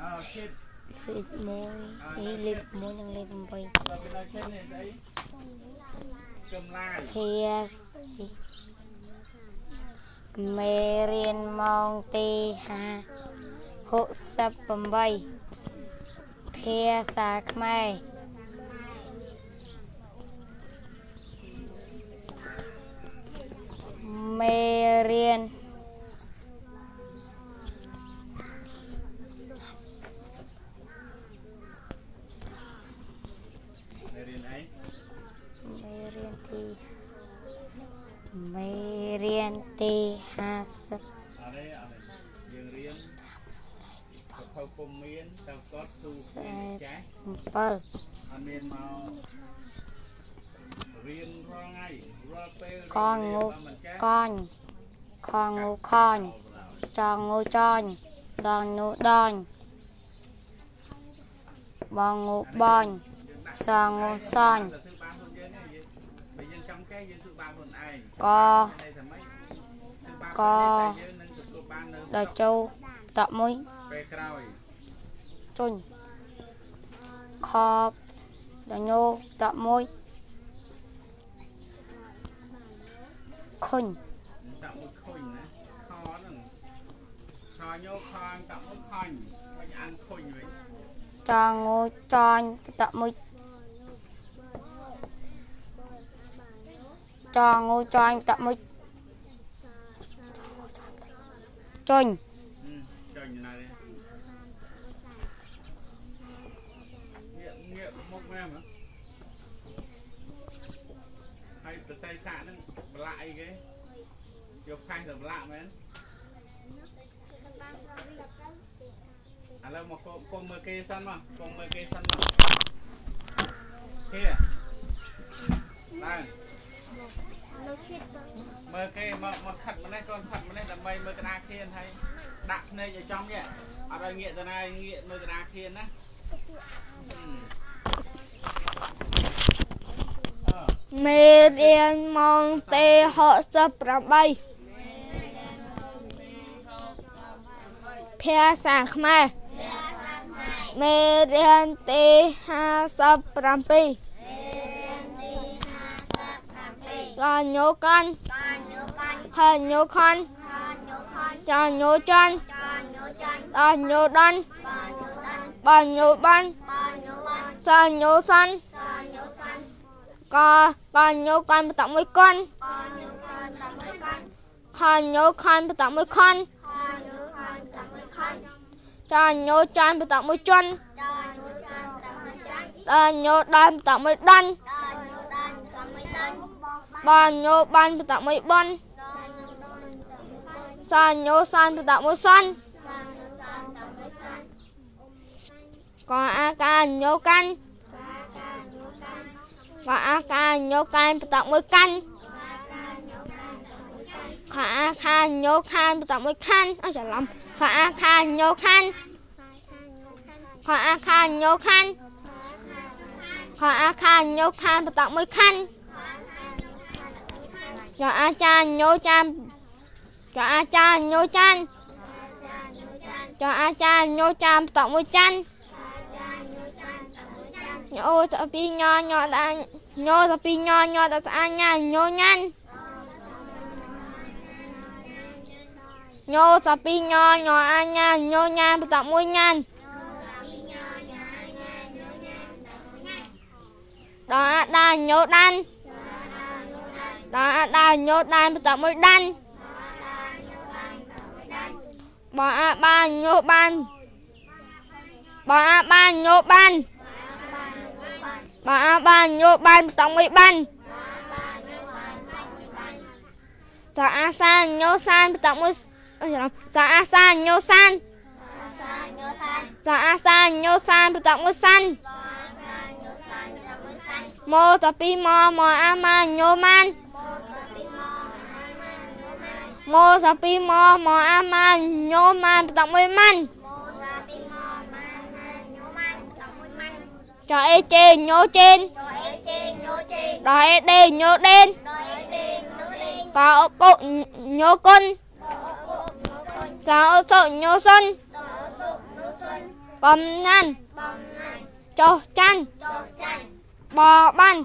អើគិត លេខ1នេះលេខ1និងលេខ8បើពីនៅឈិននេះស្អីកំឡាយភាមេរៀនម៉ោងទី58ភាសាខ្មែរមេរៀន មេរៀនអី មេរៀនទីមេរៀនទី50 អត់ទេអត់ទេយើងរៀនសភៅពុំមានតើគាត់ទូពេលចាស់ 7 អត់មានមករៀនរាល់ថ្ងៃរាល់ពេល កងងូ បើមិនចាស់ ក ញខងងូខញចងងូចាញ់ដងនូដាញ់បងងូបាញ់សងងូសាញ់ទៅធ្វើបានខ្លួនយើងទេយើងបើយើងចង់កេងកនេះថាម៉េចគឺបាកយើងនឹងទទួលបាននៅដល់ចូលតមួយពេលក្រោយជុញខដល់ញោតមួយខុញ តាក់មួយខុញណាខហ្នឹង ខញោខងតាក់មួយខញមិនអានខុញវិញចងងូចាញ់តមួយចងងូចាញ់តមួយចុញហឹមចុញណានេះងាកងាកមុខមែនហ៎ហើយប្រស័យសាក់ហ្នឹងប្រឡាក់អីគេយកផាសទៅប្រឡាក់មែន ឥឡូវមកកុំកុំមើលគេសិនមកកុំមើលគេសិនមកគេឡើងមើលគេមកមកខិតម្នេះកូនខិតម្នេះដើម្បីមើលកណ្ដាលខៀនហើយដាក់ភ្នែកឲ្យចំនេះអត់ឲ្យងាកទៅណាងាកមើលកណ្ដាលខៀនណាហឹមអឺមេរៀនម៉ោងទី68ភាសាខ្មែរ មេរៀនទី57កញូកាន់ហើយញូខនចាញូចាន់ដល់ញូដាន់បើញូបានសាញូសាន់កកញូកាន់បតមួយកន់ហើយញូខនបតមួយខន ចាញូចាន់បតមួយជន់ដល់ញូដាន់បតមួយដាន់បើញូបានបតមួយបនសាញូសានបតមួយសាន់ក៏អាការញូកាន់ក៏អាការញូកាន់បតមួយកាន់ក៏អាខាញូខានបតមួយខាន់អស់ច្រឡំ ក៏អាខាញូខាន់ក៏អាខាញូខាន់ក៏អាខាញូខានបតមួយខាន់ក៏អាចារ្យញូចានក៏អាចារ្យញូចានក៏អាចារ្យញូចានបតមួយចាន់ញូទៅពីញ៉ញ៉ដល់ញូទៅពីញ៉ញ៉ដល់ស្អាញ៉ាញូញ៉ាន់ញូទៅពីញ៉ញ៉អាញ៉ាញូញ៉ាន បតមួយញ៉ាន់ដល់អាដាញូដាន់ដល់អាដាញូដាន់បតមួយដាន់បើអាបានញូបានបើអាបានញូបានបើអាបានញូបានបតមួ យបានចាអាសានញូសានបតមួយអីចាអាសានញូសានចាអាសានញូសានបតមួយសានម៉ូតាពីម៉ម៉អាម៉ាញូម៉ា tạo sự nhô sinh Bầm năn Chổ chăn Bò băn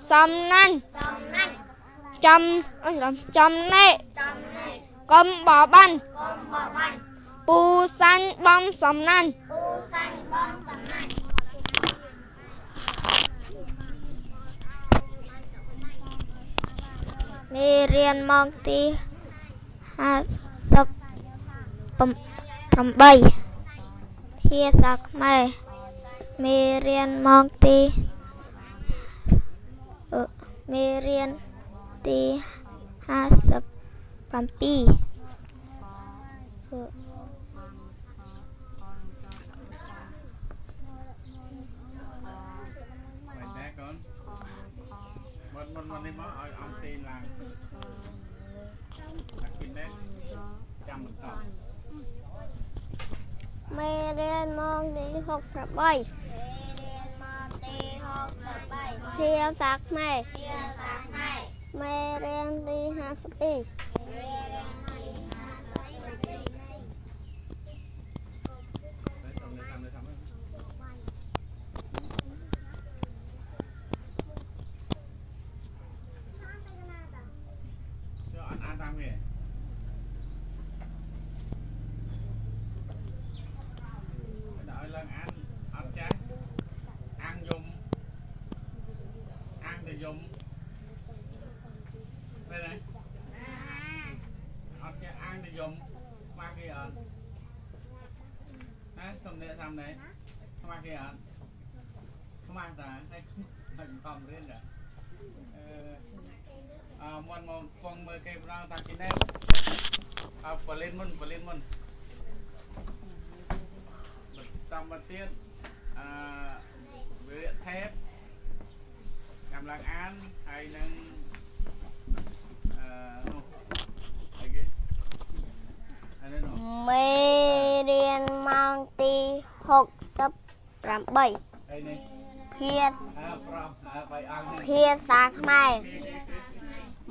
Xâm năn Châm Châm nệ Cầm bò băn Bù xanh bông xâm năn Mì riêng mong tí Hát sập 8ភាសាខ្មែរមេរៀនម៉ោងទីមេរៀនទី57ចាំបន្ត ដែរកូនមុនមុនមុននេះមកឲ្យអង្គទីឡើងអាគិនដែរចាំបន្តមេរៀនម៉ោងទី63ភាសាខ្មែរមេរៀនទី52 មុនតាមមកទៀតអឺវិរៈថេបកំឡើងអានហើយនឹងអឺអីគេមេរៀនម៉ោងទី68ភាសាភាសាខ្មែរ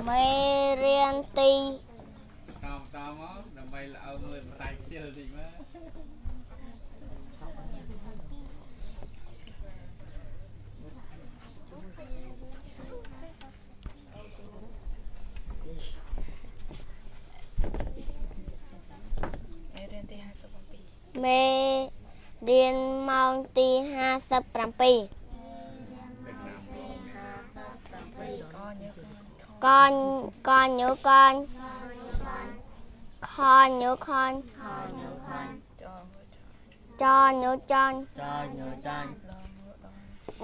មេរៀនទី68 មេរៀនម៉ោងទី57កនកនញូកនខញូខនចញូចន cho nhớ chan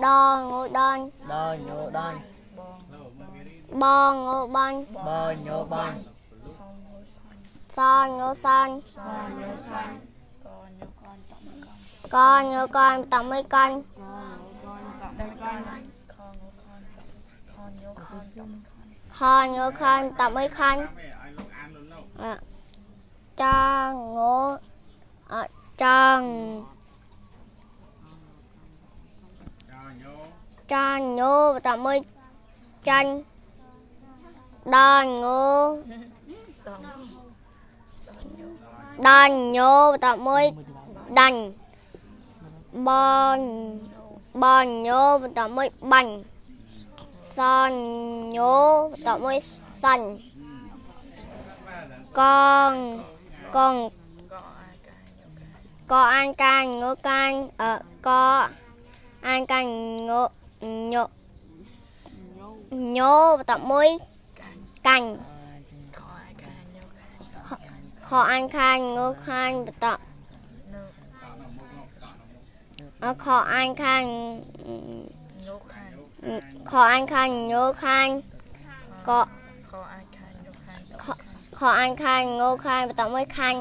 ដងូដន đo nhớ đan បងងូបន bơ nhớ ban សញូសន so nhớ san កញូកន តមួយកនខញូខនតមួយខនតាមឯងឲ្យលោកអានលោកនោះ អចងូអចងចោញោចាញូតមួយចាញ់ដល់ងូដល់ញូតមួយដាញ់បងបងញូតមួយបាញ់សញូតមួយសាញ់កងកងកអានកាញងូកាញអកអានកាញងូញូញូតមួយកាញ់ខអានខាញងូខាញបតអ ខអានខាញខអានខាញញូខាញកខអានខាញងូខាញបតមួយខាញ់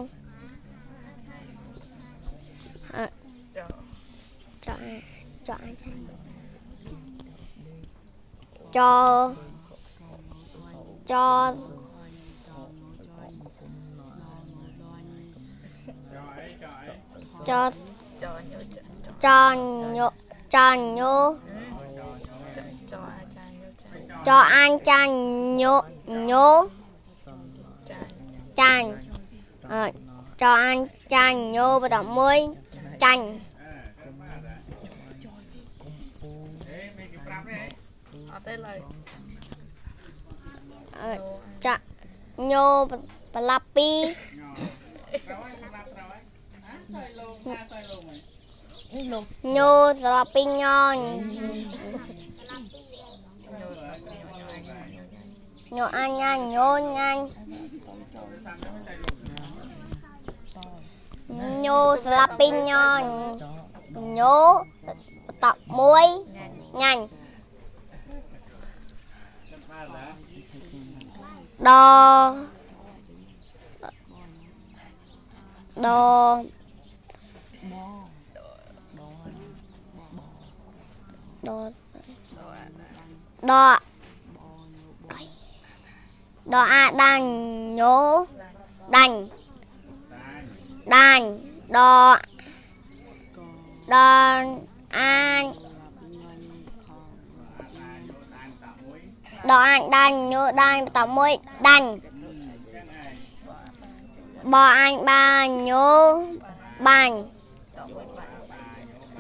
អចចអានចចចោអីចោអីច ចញោចញោចអានចាញ់ញោញោចាញ់ចអានចាញ់ញោបន្ត1ចាញ់អត់ទេឡើយចាញោប្រឡាប់2 nhô là pin nhon nhô anh nhanh nhô nhanh nhô là pin nhon nhô tập muối nhanh đo. Đo. រញនញូអាញ៉ាញូញ៉ាញញូស្លាប់ពីរញនញូតមួយញ៉ាញ់ចាំ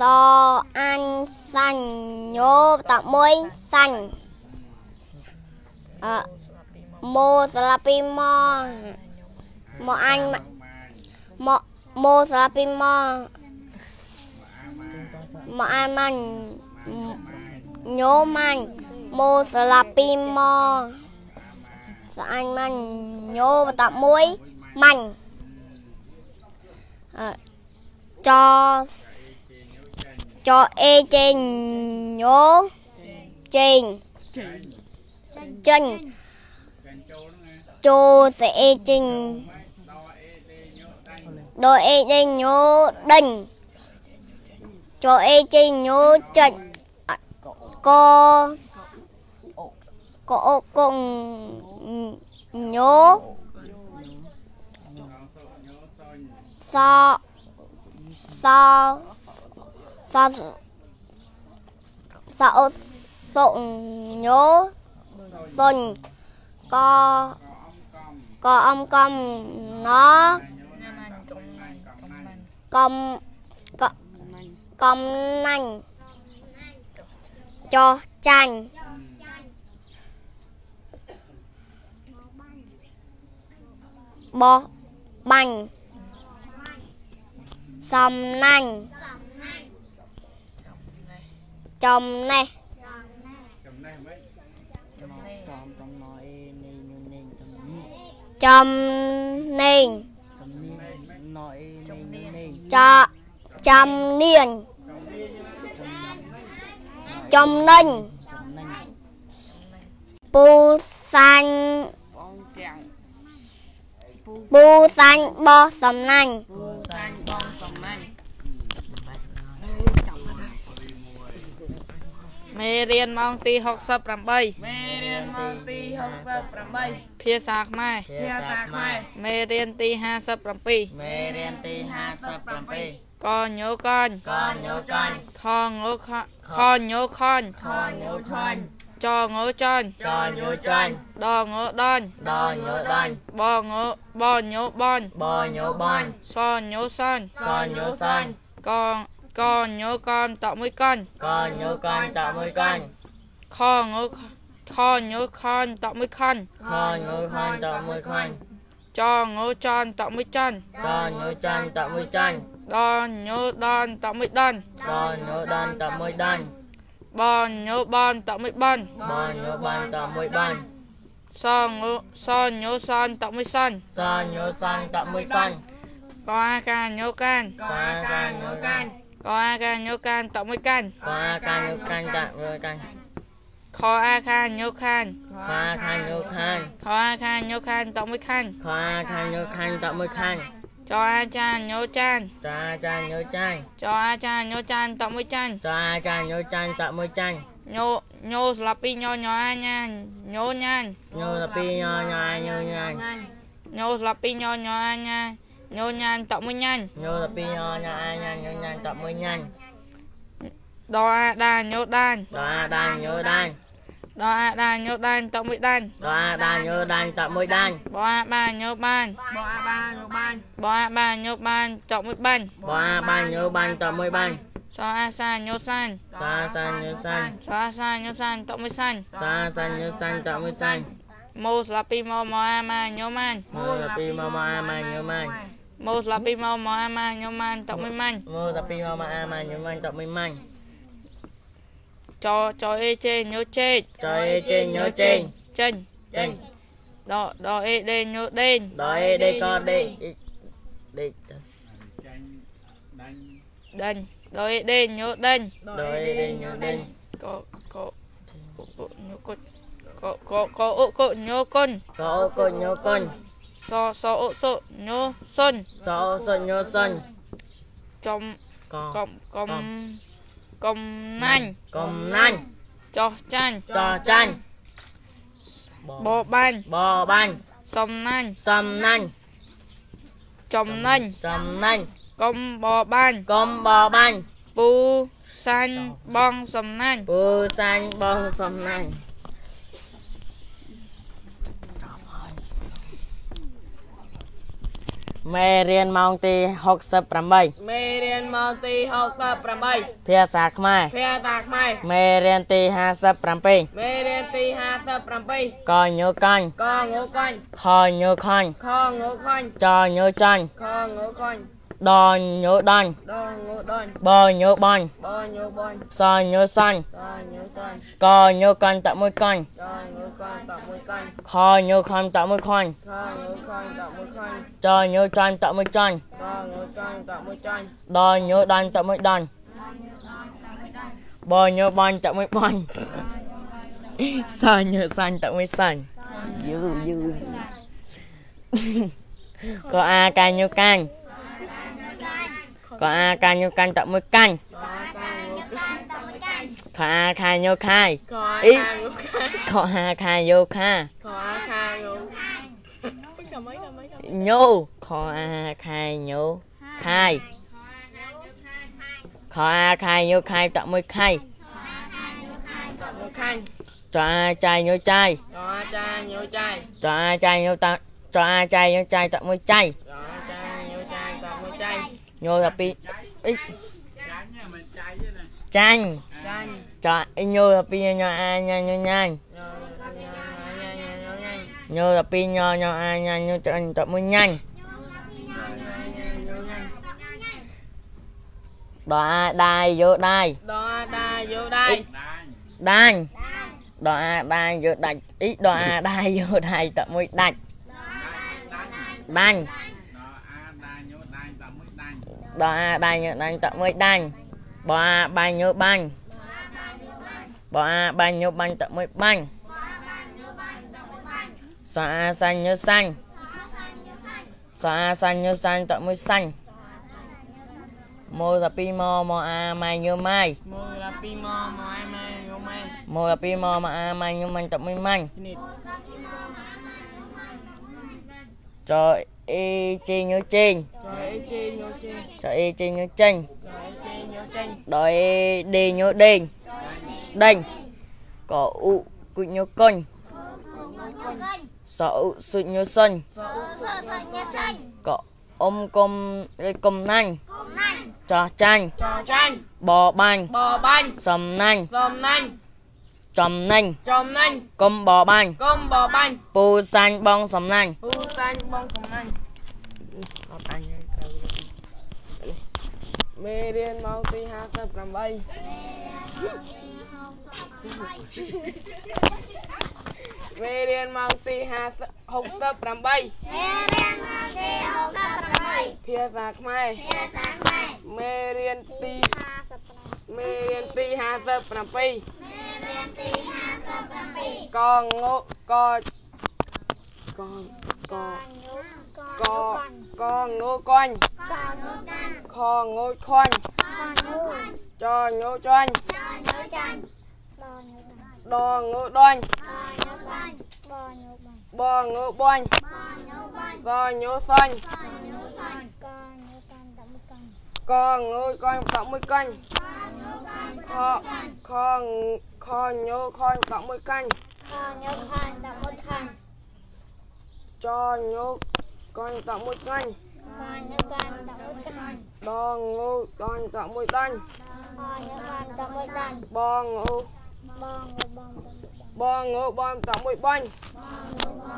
សអានសាញ់ញោតមួយសាញ់អម៉ូស្លាពីមកមកអញមកម៉ូស្លាពីមកមកអានម៉ាញ់ញោម៉ាញ់ម៉ូស្លាពីមកស្អាញ់ម៉ាញ់ញោបន្តមួយម៉ាញ់អច ចអេចេញញោចេញចេញចូលសេអេចេញដោអេចេញញោដេញចូលអេចេ សសសសអូសុញោសុញកកអំកំណកំកកំណាញ់ចោះចាញ់បោះបាញ់សំណាញ់ ចំណេះចំណេះមិនចំចំណអេនេះនេះចំនេះចំណេញចំនេះណអេនេះនេះចចំនាញចំណេញចំណេញពូសាញ់បងទាំងពូសាញ់បោះសំណាញ់ពូសាញ់ប មេរៀនម៉ោងទី68មេរៀនម៉ោងទី68ភាសាខ្មែរភាសាខ្មែរមេរៀនទី57មេរៀនទី57កញូកញកញូកាញ់ខងូខខញូខញខញូខាញ់ចងូចាញ់ចញូចាញ់ដងូដាញ់ដញូដាញ់បងូបញូបាញ់បញូបាញ់សញូសាញ់សញូសាញ់កង កញូកនតមួយកញកញូកាញ់តមួយកាញ់ខងូខញូខនតមួយខនខញូខាញ់តមួយខាញ់ចងូចានតមួយចាន់ចញូចាញ់តមួយចាញ់ដញូដានតមួយដានដញូដាញ់តមួយដាញ់បញូបានតមួយបានប ញូបាញ់តមួយបាញ់សងូសញូសានតមួយសានសញូសាញ់តមួយសាញ់កអាកាញូកានសាកាញូកាញ់កអាកាញូកានតមួយកានកាកាញូកាញ់តមួយកាញ់ខអាកាញូខានខាខាញូខាញ់ខអាកាញូខានតមួយខានខាខាញូខាញ់តមួយខាញ់ចអាចារញូចានចាចាញូចាញ់ចអាចារញូចានតមួយចានចាចាញូចាញ់តមួយចាញ់ញូញូស្លាប់ពីញូញូអាញាញូញានញូតពីញូញ៉ាញូញ៉ាញ់ញូស្លាប់ពីញូញូអាញាញូញានតមួយញានញូតពីញូញ៉ាញ៉ា ញូញ៉ាញ់តមួយញ៉ាញ់ដអាដាញូដានដាដាញូដាញ់ដអាដាញូដានតមួយដានដាដាញូដាញ់តមួយដាញ់បអាបាញូបានបអាបាញូបាញ់បអាបាញូបានតមួយបាញ់បាបាញូបាញ់តមួយបាញ់សអាសាញូសានសាសាញូសាញ់សអាសាញូសានតមួយសានសាសាញូសាញ់តមួយសាញ់ម៉ូស្លាប់ពី ម៉ូម៉ូអាម៉ាញូម៉ានមូតពីម៉ាម៉ាម៉ាញូម៉ាញ់ម៉ូស្លាប់ពីម៉ូម៉ូអាម៉ាញូម៉ានតមួយម៉ាញ់មូតពីម៉ាម៉ាម៉ាញូម៉ាញ់តមួយម៉ាញ់ចចអេជេញូជេកចៃចេញញូចេញចេញចេញដដអេដេញូដេញដ ល់អេដេក៏ដេដេចាញ់ដាញ់ដេញដអេដេញូដេញដល់អេដេញូដេញក៏ក៏ញូកុចកកកកអុកញោគុណកោកុញោគុញសសអុសុញោសុនសោសុញោសុញចំកកំកំកំណាញ់កំណាញ់ចោះចាញ់ចោចាញ់បបាញ់បបាញ់សំណាញ់សំណាញ់ចំណេញចំណេញកុំបបាញ់កុំបបាញ់ពូសាញ់បងសំណាញ់ពូសាញ់បងសំណាញ់ មេរៀនម៉ោងទី68មេរៀនម៉ោងទី68ភាសាខ្មែរភាសាខ្មែរមេរៀនទី57មេរៀនទី57កញូកាញ់កងូកាញ់ខញូខាញ់ខងូខាញ់ចញូចាញ់ខងូខាញ់ដញូដាញ់ដងូដាញ់បញូបាញ់បញូបាញ់សញូសាញ់តញូសាញ់កញូកាញ់តមួយកាញ់ចងូកាញ់តមួយកាញ់ខញូខាញ់តមួយខាញ់ខងូខាញ់តមួយ ខាញ់ចញូចាញ់តមួយចាញ់កងូចាញ់តមួយចាញ់ដញូដាញ់តមួយដាញ់បញូបាញ់តមួយបាញ់សញូសាញ់តមួយសាញ់យូយូក៏អាកាញូកាញ់ក៏អាកាញូកាញ់តមួយកាញ់កងូកាញ់តមួយកាញ់ខអាខាញូខាយកអ៊ីខាងូខាញ់ខអាខាយោខាកខាងូចាំមិនចាំមិន ញូខអាខាញូខាយខអាខាញូខាយតមួយខៃតមួយខាញ់ចអាចាយញូចាយចចាញូចាយចអាចាយញូតចអាចាយញូចាយតមួយចៃចចាញូចាយតមួយចាយញូតពីអីចាញ់ហ្នឹងមិនចាញ់ទេណាចាញ់ចាញ់ចអីញូតពីញូអាញ៉ាញូញ៉ាញ់ញ៉ាញ៉ាញ៉ាញ៉ាញ៉ា ញ៉ាញូតពីញ៉ញ៉អាញ៉ាញូចាញ់តមួយញ៉ាញ់ដអាដាយយោដាយដដាយោដៃដាញ់ដាញ់ដអាដាយយោដាច់អីដអាដាយយោដាយតមួយដាច់ដាញ់ដល់អាដាញ់ញោដាញ់តមួយដាញ់ដអាដាយញូដាញ់តមួយដាញ់បអាបាញ់ញូបាញ់បអាបាញ់ញូបាញ់តមួយបាញ់ សអាសាញ់ញូសាញ់សអាសាញ់ញូសាញ់តមួយសាញ់ម៉ូតពីម៉ម៉អាម៉ៃញូម៉ៃមើលពីមកមកឯម៉ែយោម៉ែម៉ូតពីម៉ម៉អាម៉ៃញូម៉ាញ់តមួយម៉ាញ់នេះចអេជេញូជេង ចអីជេញូជេចអេជេញូចេញចអីជេញូចេញដោយដេញូដេងដេញក៏អ៊ុគុញូកុញសអ៊ុសុញូសុញសសសញសាញ់ក៏អ៊ំកុំឬកុំណាញ់គុំណាញ់ចោះចាញ់ចចាញ់បបាញ់បបាញ់សំណាញ់សំណាញ់ចំណេញចំណាញ់កុំបបាញ់កុំបបាញ់ពូសាញ់បងសំណាញ់ពូសាញ់បងសំណាញ់មេរៀនម៉ោងទី58 មេរៀនម៉ោងទី50 68មេរៀនម៉ោងទី68ភាសាខ្មែរភាសាខ្មែរមេរៀនទីមេរៀនទី57មេរៀនទី57កងងកកកកកងងកាញ់កងនូដានខងងខាញ់កងនូចញូចាញ់ចនូចាញ់ដងងដាញ់កងនូ បាញ់បងងបាញ់កងនូបាញ់សញូសាញ់កងនូសាញ់កងងកាញ់តមួយកាញ់កងនូកាញ់ខខងខញូខាញ់ត មួយកាញ់កងនូខាញ់តមួយខាញ់ចញូកាញ់តមួយកាញ់កងនូកាញ់តមួយខាញ់ដងងដាញ់តមួយដាញ់កងនូកាញ់តមួយដាញ់បងងបងបងបងងបងតមួយបាញ់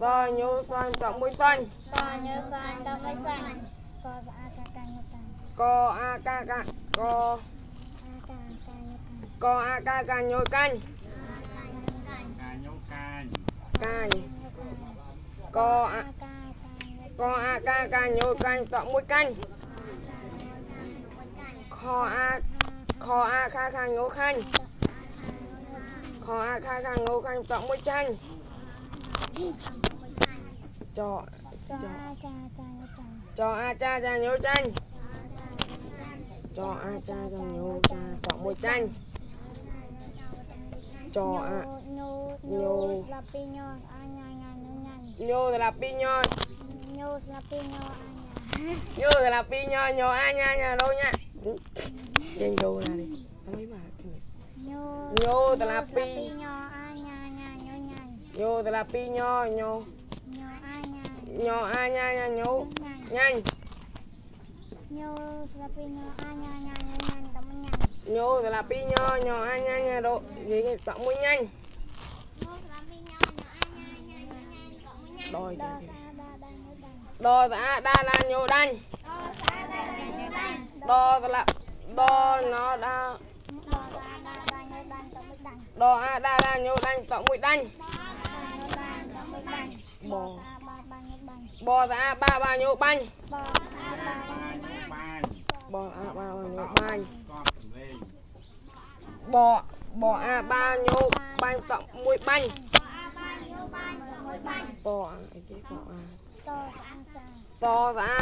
សញូសាញ់តមួយសាញ់សញូសាញ់តមួយសាញ់កស្អាតកាញ់កាញ់កអាកាកាកអាកាកាញ់កាញ់កអាកាកាញូកាញ់កាញោកាញ់កាញ់កអាអាកាកាញ់កអាកាកាញូកាញ់តមួយកាញ់ខអាខអាខាខាញូខាញ់ ខខអាខាខាងោខាងតក់មួយចាញ់ចចចាចាចាចាចអាចាចាញោចាញ់ចអាចាចាញោចាតក់មួយចាញ់ចអាញូញូស្លាប់ពីញូអាញ៉ា ញ៉ាញូញ៉ាញញោស្លាប់ពីញោញូស្លាប់ពីញូអាញ៉ាញោស្លាប់ពីញោញោអាញ៉ាញ៉ារោញ៉ាចេញចូលណានេះអីបាទញូញោស្លាប់ពីញូអាញ៉ាញ៉ាញូញ៉ាញោស្លាប់ពីញោញោញូអាញ៉ាញោអាញ៉ាញ៉ាញោញ៉ាញ់ញូស្លាប់ពីញូអាញ៉ាញ៉ាញូញ៉ាតាមញ៉ាញោស្លាប់ពីញោញោអាញ៉ាញ៉ារោនិយាយតក់មួយញ៉ាញ់ដោយដល់ទៅស្អាតដល់ដល់ញូដាញ់ដល់ស្អាតដាឡាញោដាញ់ដល់ស្លាប់ដល់ណោដាដល់ស្អាតដល់ដល់ញូដាញ់ តាមដាញ់ដល់អាដាឡាញោដាញ់តក់មួយដាញ់ញូដាញ់តាមដាញ់បដល់ស្អាតដល់ដល់ញូដាញ់បស្អាតបាបាញោបាញ់ដល់ស្អា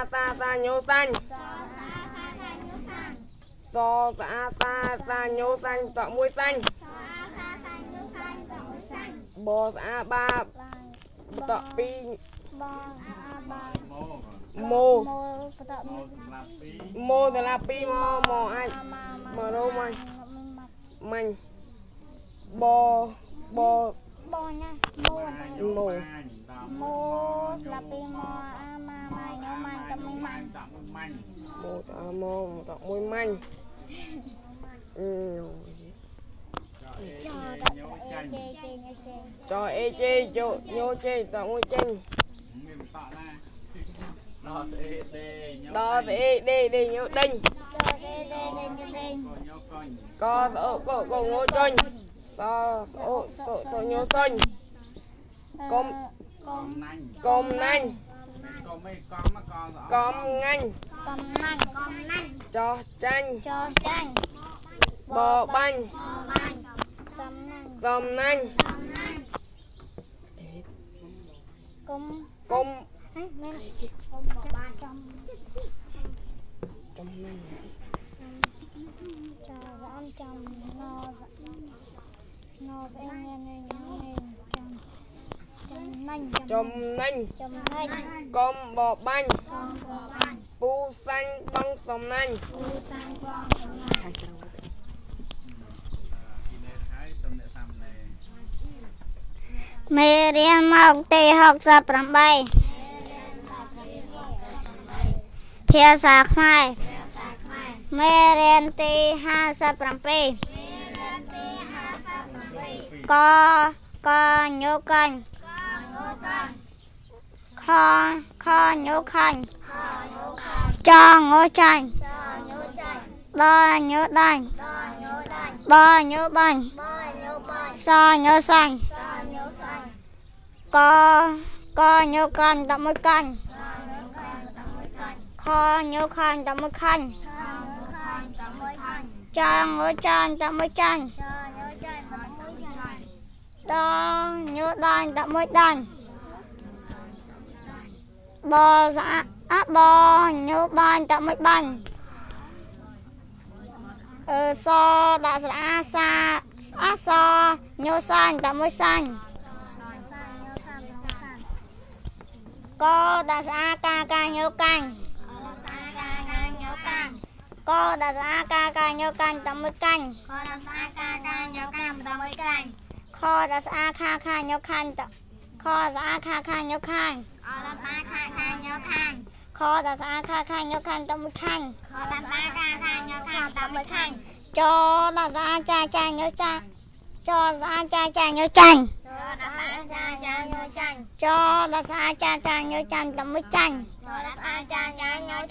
តដល់ដល់ញូ បានបអាបាញោបាញ់កប់សំលេងបបអាបាញោបាញ់តក់មួយបាញ់បអីគេសអាសស្អាតសាសស្អាតសាសាញោសាញ់សស្អាតសាញូសាសស្អាតសាសាញោសាញ់តក់មួយសាញ់បស្អាតបាឡាយតក់ពីរបងអាបាម៉ូម៉ូម៉ូបតមីសម្រាប់ពីម៉ូដឡាពីរម៉ូម៉ូអាចអាម៉ាមករោមាញ់មិនមកមាញ់បបបងណាម៉ូម៉ូបានដល់ម៉ូស្លាប់ពីម៉ូអាម៉ាម៉ាញូម៉ាញ់តមីម៉ាញ់ដាក់មួយម៉ាញ់ម៉ូតអាម៉ូតក់មួយមាញ់អឺ ចោដល់ស្អីជេជេញជេចអេជេជោញោជេតក់មួយចេញមានតក់ណាដល់ស្អេទេញោដល់ស្អីដេដេញោដេញដល់ ស្អីដេដេញដេញញោកុញកស្អូកកងោចាញ់សស្អូសសញោសាញ់កុំកំណាញ់កុំណាញ់កុំអីកំមកកស្អកំងាញ់កំណាញ់កំណាញ់ចោះចាញ់ចោចាញ់បបាញ់សំណាញ់សំណាញ់គុំកុំហេមែនគុំបបានចំចំណាញ់ចោរាំចំណោណោស្អីញ៉ាំញ៉ាំចំចំណាញ់ចំណាញ់ចំណាញ់កុំបបាញ់កំបបានពូសាញ់បងសំណាញ់គូសាំងបងសំណាញ់ គីលេហើយសំអ្នកសាមណេរ មេរៀនមកទី68ភាសាខ្មែរមេរៀនទី57កកញូកាញ់ខខញូខាញ់ចងូចាញ់ដញូដាញ់បញូបាញ់សញូសាញ់ កកញូកាន់តមួយកាន់ខញូខាញ់តមួយខាញ់ចាងអូចាញ់តមួយចាញ់ដញូដាញ់តមួយដាញ់បស្អាអបញូបាញ់តមួយបាញ់អឺសដាក់ស្រអាសាស្អាសញូសាញ់ តមួយសាញ់កដាក់ស្អាកាកាញូកាញ់កដាក់ស្អាកាកាញូកាញ់តមួយកាញ់ខដាក់ស្អាខាខាញូខាញ់តខស្អាខាខាញូខាញ់ខដាក់ស្អាខាខាញូខាញ់តមួយខាញ់ចដាក់ស្អាចាចាញូចាចស្អាចាចាញូចាញ់ចដាក់ស្អាចាចាញូ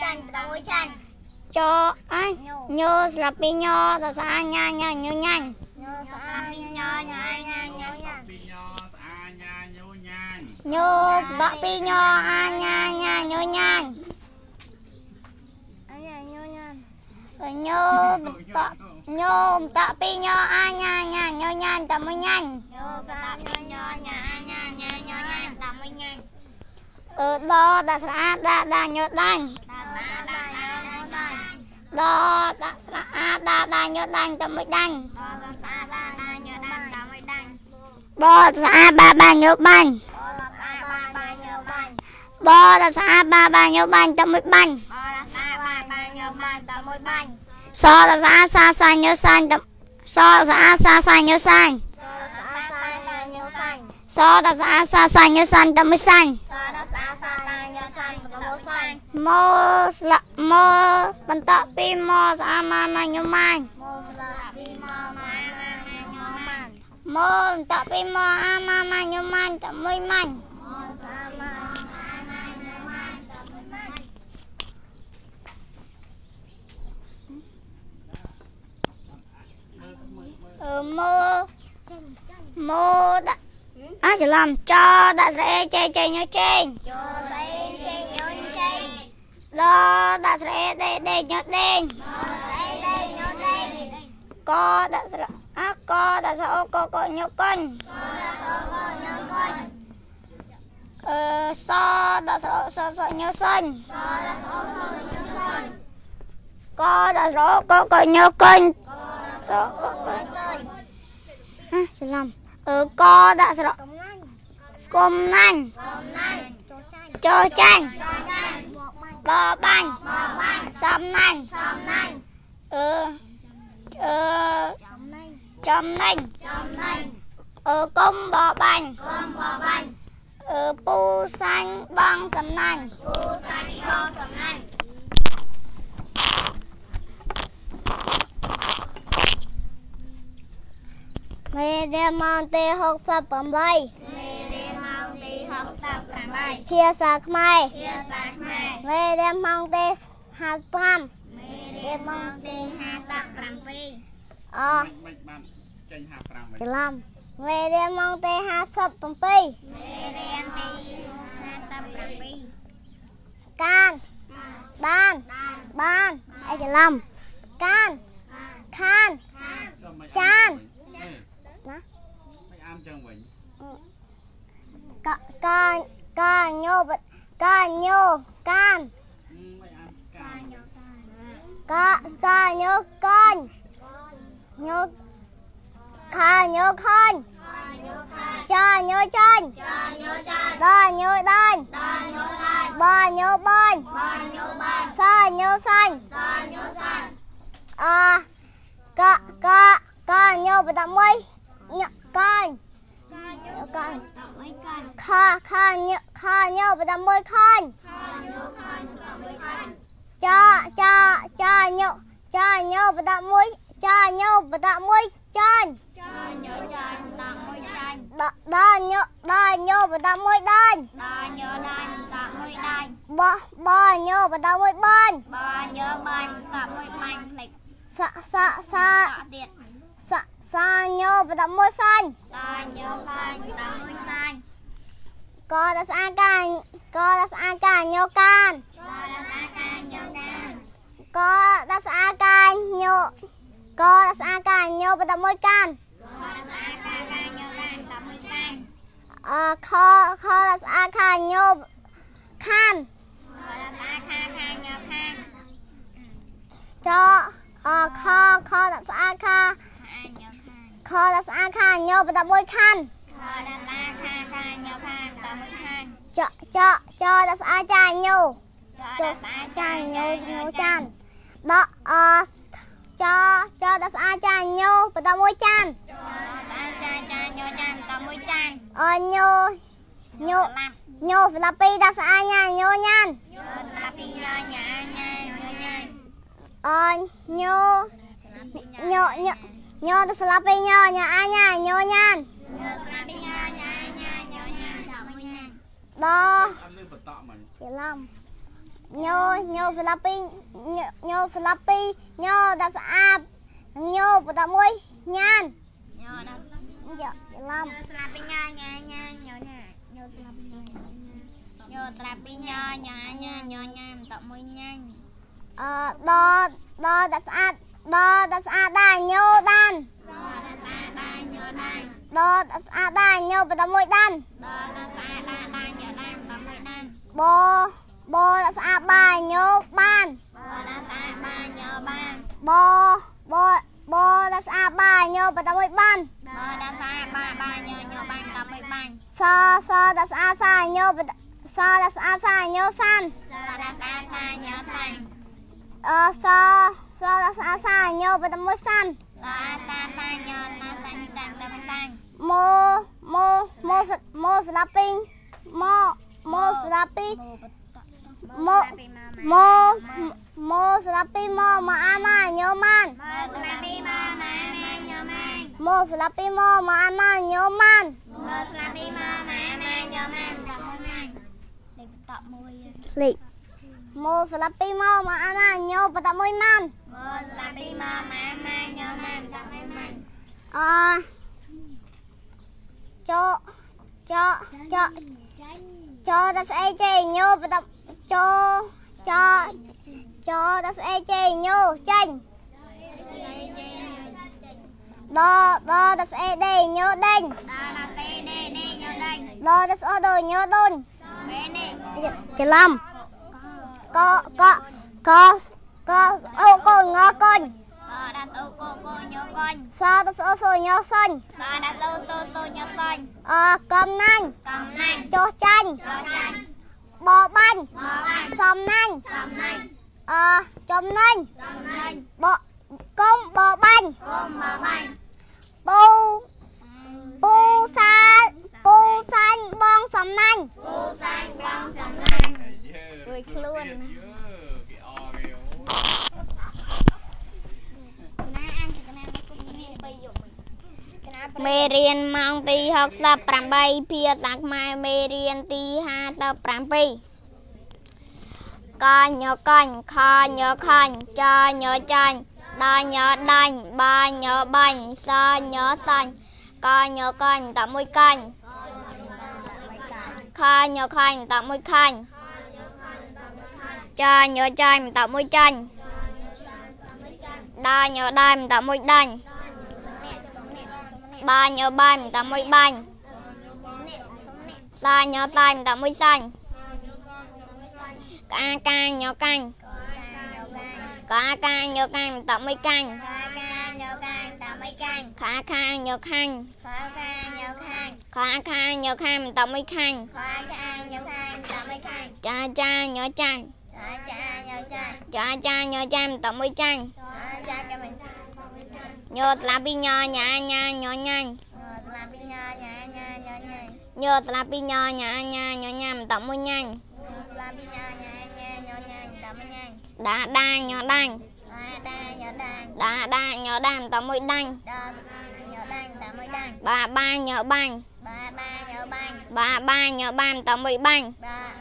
ចាញ់តមួយចាញ់ចអញញូស្លាប់ពីញដាក់ស្អាញ៉ាញ៉ាញូញ៉ាញ់ពីញោស្អាញ៉ាញោញ៉ាញញូដកពីញអាញ៉ាញ៉ាញូញ៉ាញញូដក ញោមតពីញោអាញ៉ាញ៉ាញោញ៉ាំតមួយញ៉ាញញោតញោញោញ៉ាញ៉ាញ៉ាញោញ៉ាំតមួយញ៉ាញអឺដដាក់ស្អាតដាក់ដាក់ញោដាញ់ដដាក់ស្អាតដាក់ដាក់ញោដាញ់តមួយដាញ់ដដាក់ស្អាតដាក់ដាក់ញោដាញ់តមួយដាញ់បតស្អាតបាបាញោបាញ់បតស្អាតបាបាញោបាញ់តមួយបាញ់បតស្អាតបាបាញោបាញ់តមួយបាញ់ សដាក់ស្រអាសាសាញោសាញ់តសស្រអាសាសាញោសាញ់តតសាសាញសាញសដាក់ស្រអាសាសាញោសាញ់តមួយសាញ់តតសាសាតាញសាញតាមមួយសាញមកស្លាក់មកបន្តពីមកស្អាម៉ាម៉ាញោម៉ាញ់មកតាពីមកមកញោម៉ានមកបន្តពីមកអាម៉ាម៉ាញោម៉ាញ់តមួយម៉ាញ់មកសាមាម៉ាតាមមួយម៉ាន អឺ មកមកដាក់អាច្រឡំចដាក់ស្រែចេចេញចេញចូលស្អីចេញញចេញដដាក់ស្រែដេដេញដេញមកស្អីដេញញដេញកដាក់ស្រអាកដាក់ស្រអូកកញកិនចូលញកញអឺសដាក់ស្រសសញសិញចូលសូសូញសិញកដាក់ស្រកកញកិន ស្រកកទៅអាច្រឡំអឺកដាក់ស្រស្គុំណាញ់កំណាញ់ចូលចាញ់ចូលចាញ់បបាញ់មកបាញ់សំណាញ់សំណាញ់អឺអឺចំណាញ់ចំណេញចំណាញ់អឺកុំបបាញ់កុំបបាញ់អឺពូសាញ់បងសំណាញ់គូសាញ់បងសំណាញ់ មេរៀនម៉ោងទី68មេរៀនម៉ោងទី68ភាសាខ្មែរភាសាខ្មែរមេរៀនម៉ោងទី55មេរៀនម៉ោងទី57អឺមិនបានចេញ55វិញច្រឡំមេរៀនម៉ោងទី57មេរៀនទី57កានបានបានអីច្រឡំកានខានចានណាណាមិនអាន ចឹងវិញកកាកាញោបកាញោកានមិនអានកាយកាកាញោកាញញោខាញោខាញចាញោចាញ់ចាញោចាញ់ដាញោដាញ់តាញោតាញ់បាញោបាញ់បាញោបាញ់សាញោសាញ់សាញោសាញ់អកាកាកាញោបតមួយញកាញ់តាញោ កាញ់តមួយកាញ់ខាខាញោខាញោបតមួយខាញ់តាញោខាញ់តមួយខាញ់ចាចាចាញោចាញោបតមួយចាញោបតមួយចាញ់ចាញោចាញ់តមួយចាញ់ដដាញោដាញោបតមួយដាញ់តាញោដាញ់តមួយដាញ់បបញោបតមួយបាញ់បាញោបាញ់តមួយបាញ់ផ្លេចសាសាសាតទៀត សាសាញោបតមួយសាញ់តាញោសាញ់តមួយសាញ់កដស្អាកាញកដស្អាកាញោកានក៏ដល់ការញោកាញ់កដស្អាកាញោកដស្អាកាញោបតមួយកានក៏ដល់ការការញោកាញ់តមួយកាញ់អខខដស្អាកាញោខានក៏ដល់ការខាខាញោខាងចអខខដស្អាកាខាញោ ខាងខដស្អាកាញោបតមួយខានក៏ដល់ការខាខាញោខាងតមួយខាងចចចដស្អាចាញោក៏ចដល់ចាចាញញោោញោញោចាចាននដអចចដស្អាចាញោបតមួយចានក៏ដល់ចាចាញោចានតមួយចានអញោញោស្លាប់ញោស្លាពីដស្អាញ៉ាញោញ៉ានញោស្លាប់ពីញោញ៉ាញ៉ាញោញ៉ាអញោញោញោ Nhớ tôi là bên nhớ nhớ ai nhá nhớ nhá. Đó. Nhớ nhớ Philippines nhớ Philippines nhớ đặt áp nhớ bắt đầu môi nhàn. Nhớ đặt. Dạ, lắm. Nhớ Philippines nhớ nhớ nhớ nhớ nhá. Nhớ Philippines nhớ. Nhớ Philippines nhớ nhớ nhớ nhớ nhá, bắt đầu môi nhàn. Ờ, đó đó đặt áp ដដស្អាតដែរញោដានដដស្អាតដែរញោដានដដស្អាតដែរញោបន្តមួយដានដដស្អាតដែរដែរញោដានបន្តមួយដានបបដស្អាតបាយញោបានបដស្អាតបាយញោបានបបបដស្អាតបាយញោបន្តមួយបានបដស្អាតបាយបាយញោញោបានបន្តមួយបានសសដស្អាតសាញោសដស្អាតសាញោសានសដស្អាតសាញោសានអស សដាក់ស្អាតសាញោបន្តមួយសានសសាសាញណាសាញសាញតមិនសាញម៉ូម៉ូម៉ូម៉ូស្លាពីម៉ូម៉ូស្លាពីម៉ូម៉ូម៉ូស្លាពីម៉ូម៉ាអាម៉ាញោម៉ានបស្លាពីមកម៉ែម៉ែញម៉ែម៉ូស្លាពីម៉ូម៉ាអាម៉ាញោម៉ានបស្លាពីមកម៉ែម៉ែញម៉ែតមួយម៉ែលេខតមួយលេខម៉ូស្លាពីម៉ូម៉ាអាម៉ាញោបតមួយម៉ានបស្លាពី មកម៉ែម៉ែញម៉ែតមួយម៉ែអចចចចចដល់ស្អីចេញោបតចចចដល់ស្អីចេញោចាញ់ដដដល់ស្អីដេញោដេញដល់ដល់សេដេដេញដេញ កកកកអូកូនងកូនបដាក់សូកូកូញកូនសដល់ស្អសូញោសាញ់បដាក់សូតូតូញសាញអកំណាញ់កំណាញ់ចុះចាញ់ចចាញ់បបាញ់បបាញ់សំណាញ់សំណាញ់អចំណេញសំណាញ់បកុំបបាញ់កុំបបាញ់ពូពូសាពូសាញ់បងសំណាញ់ពូសាញ់បងសំណាញ់ រួយខ្លួនណាអានចកណាគុំនេះបីយកមេរៀនម៉ោងទី68ភាសាខ្មែរមេរៀនទី57កាញ់កាញ់ខាញ់ខាញ់ចាញ់ចាញ់ដាញ់ដាញ់បាញ់បាញ់សាញ់សាញ់កាញ់កាញ់តមួយកាញ់ខាញ់ខាញ់តមួយខាញ់ ចាញ់ចាញ់តមួយចាញ់ដាញ់ដាញ់តមួយដាញ់ ba nhớ ba mình tạm môi banh sa nhớ sa mình tạm môi xanh ca ca nhớ canh ca ca nhớ canh mình tạm môi canh ខាខាញកាញ់តមិនកាញ់ khá khá nhớ khanh ខាខាញកាញ់ khá khá nhớ khanh mình tạm môi khanh ខាខាញកាញ់តមិនកាញ់ cha cha nhớ chanh ចាចាញ ចាញ់ cha cha nhớ chanh mình tạm môi chanh ចាចាមិន nhớ lá bi nhò nhả nhả nhớ nhanh ស្លាពីញ៉ាញ៉ាញ៉ាញ៉ាញ៉ា nhớ lá bi nhò nhả nhả nhớ nhanh mình tạm môi nhanh ស្លាពីញ៉ាញ៉ាញ៉ាញ៉ាញ៉ាតមិនញ៉ា đá đa nhớ đanh ដាដាញ៉ាដាញ đá đa nhớ đanh mình tạm môi đanh ដាញ៉ាដាញតមិនដាញ ba ba nhớ banh បាបាញ៉ាបាញ់ ba ba nhớ ban tạm môi banh បាដាញ xa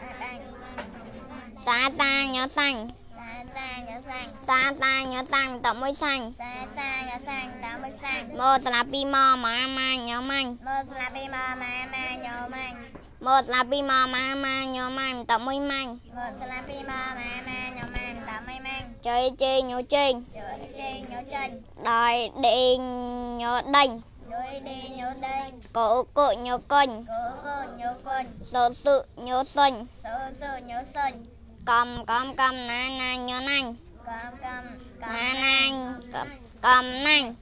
xa nhớ xanh សាសាញ៉ាសាញ់ xa xa nhớ xanh tạm môi xanh សាសាញ៉ាសាញ់តមិនសាញ់ một là pi mò mà mà nhớ manh មើលស្លាពីមកម៉ែម៉ែញ៉ាម៉ាញ់ một là pi mò mà mà nhớ manh tạm môi manh មើលស្លាពីមកម៉ែម៉ែញ៉ាម៉ាញ់តមិនម៉ាញ់ chơi chơi nhớ chơi ជួយចេញញ៉ាចាញ់ đòi đi nhớ đành ជួយដេញ៉ាដេញ cổ cổ nhớ cân កូកូញ៉ាគុន số sự nhớ xanh សូសូញ៉ាសុញ cầm cầm cầm na na nhớ nanh កំកំកំ na nanh cầm cầm nanh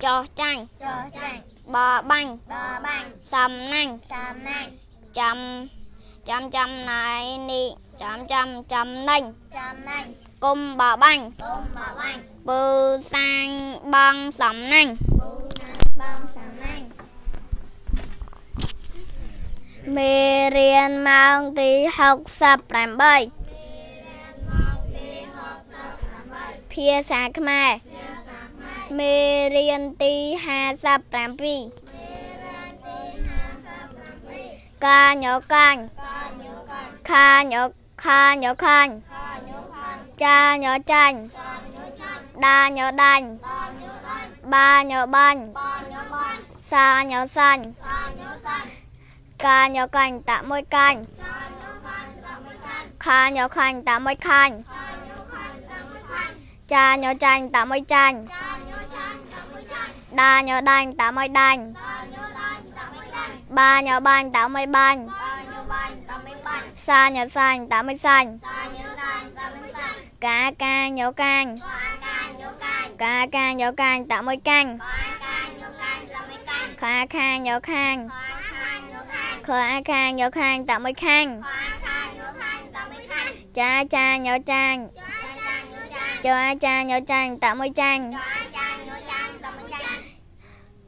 cho chanh ចោចាញ់ bò banh បបាញ់ xăm nanh តាមណាញ់ chăm chăm chăm này đi chăm chăm chăm nanh ចាំណាញ់ cùng bò banh កុំបបាញ់ bư sang băng sắm nanh បងតាមណាញ់ មេរៀនម៉ោងទី68ភាសាខ្មែរមេរៀនទី57កាញ់កាញ់ខាញ់ខាញ់ខាញ់ចាញ់ចាញ់ដាញ់ដាញ់បាញ់បាញ់សាញ់សាញ់ ca nhỏ cành tạ môi cành kha nhỏ khanh tạ môi khanh cha nhỏ chanh tạ môi chanh đa nhỏ đanh tạ môi đanh បាញ់បាញ់តើមិនបាញ់ ba nhớ ban ta mới ban សាញសាញ់តើមិនសាញ់ sa nhớ san ta mới san កាកាញកាញ់ có an ca nhớ can កាកាញកាញ់តើមិនកាញ់ có an ca nhớ can ta mới can ខាខាញខាញ់ có an ca nhớ can ខ khóa khang nhớ khang tạm mới khang. Cha a cha nhớ trang. Cho a cha nhớ trang tạm mới trang.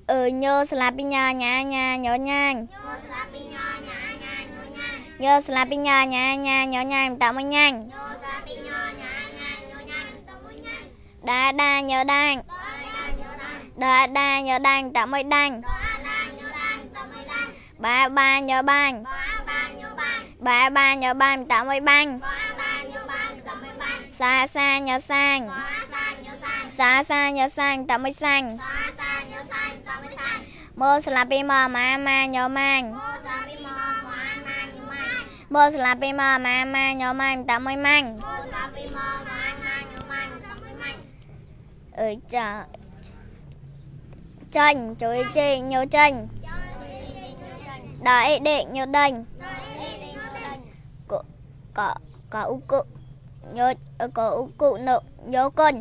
Ừ nhớ slapinha nhà nhà nhớ nhang. Nhớ slapinha nhà nhà nhớ nhang tạm mới nhang. Đa đa nhớ đang đa đa nhớ đang tạo mới đang ba ba nhớ ban ba ba nhớ ban tám mươi ban xa xa nhớ sang xa xa nhớ sang tám mươi sang mơ là pi mơ mà ma nhớ mang mơ là pi mơ mà ma nhớ mang tạm mươi mang ơi trời tranh chú ý chị nhớ tranh ញោចាញ់ដល់អីដេកញោដេញក៏ក៏ក៏អ៊ុគុញោក៏អ៊ុគុនៅញោកុញ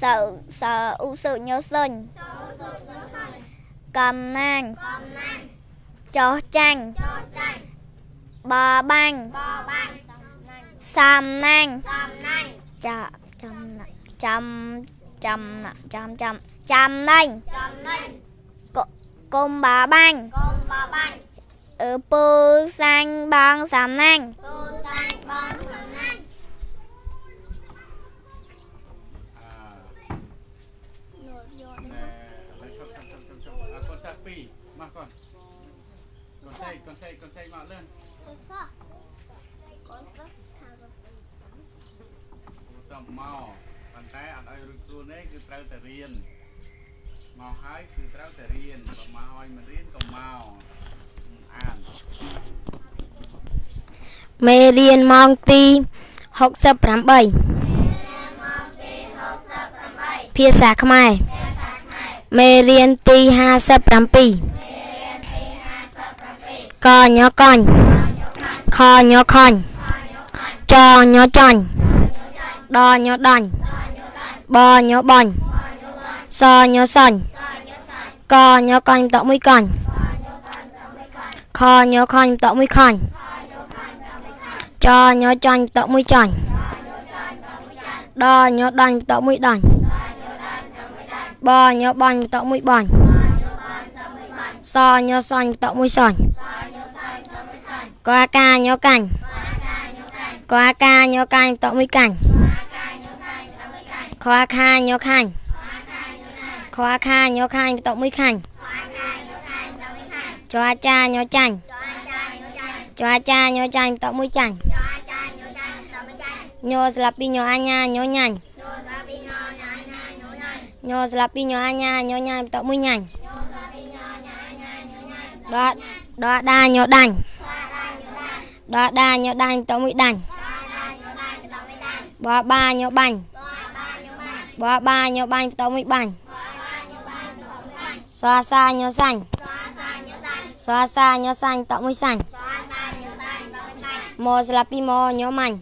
សើសើអ៊ុសុញោសុញកំណាញ់ចោះចាញ់ cho chanh បបាញ់ bò ban សាំណាញ់ sam nanh ចាចាំណាចាំចាំណាចាំចាំចាំណាញ់ chom nanh កុំបាបាញ់ con bò ban អឺពូសាញ់បងសាំណាញ់ cô sang bon sam nanh ណែឥឡូវឈប់ឈប់ឈប់ឈប់ឈប់អើកូនសាក់ពីរមកកូនកូនសេកកូនសេកកូនសេកមកលឿនទៅមកប៉ុន្តែអត់ឲ្យរឹកខ្លួនទេគឺត្រូវតែរៀន មកហើយគឺត្រូវតែរៀនបើមកឲ្យមិនរៀនក៏មកអានមេរៀនម៉ោងទី68ភាសាខ្មែរមេរៀនទី57កញកញខញខញចញចាញ់ដញដាញ់បញបាញ់ សញសាញ់កញកញតមួយកាញ់ខញខញតមួយខាញ់ cho nhớ chanh tợ mũi chanh đo nhớ đanh tợ mũi đanh bò nhớ banh tợ mũi banh so nhớ xanh tợ mũi xanh có ca nhớ cành có ca nhớ cành tợ mũi cành khó kha nhớ khanh Khoa khai nhó khai tọ mươi khanh. Cho cha nhó chanh. Cho cha nhó chanh tọ mươi chanh. Nhó slapi nhó anya nhó nhanh. Nhó slapi nhó anya nhó nhanh tọ mươi nhanh. Đó đó đa nhó đành. Đó đa nhó đành tọ mươi đành. Bó ba nhó bành. Bó ba nhó bành tọ mươi bành. Xoa xa nhớ xanh. Xoa xa nhớ xanh tạo mũi xanh. Mò là pi mò nhớ mạnh.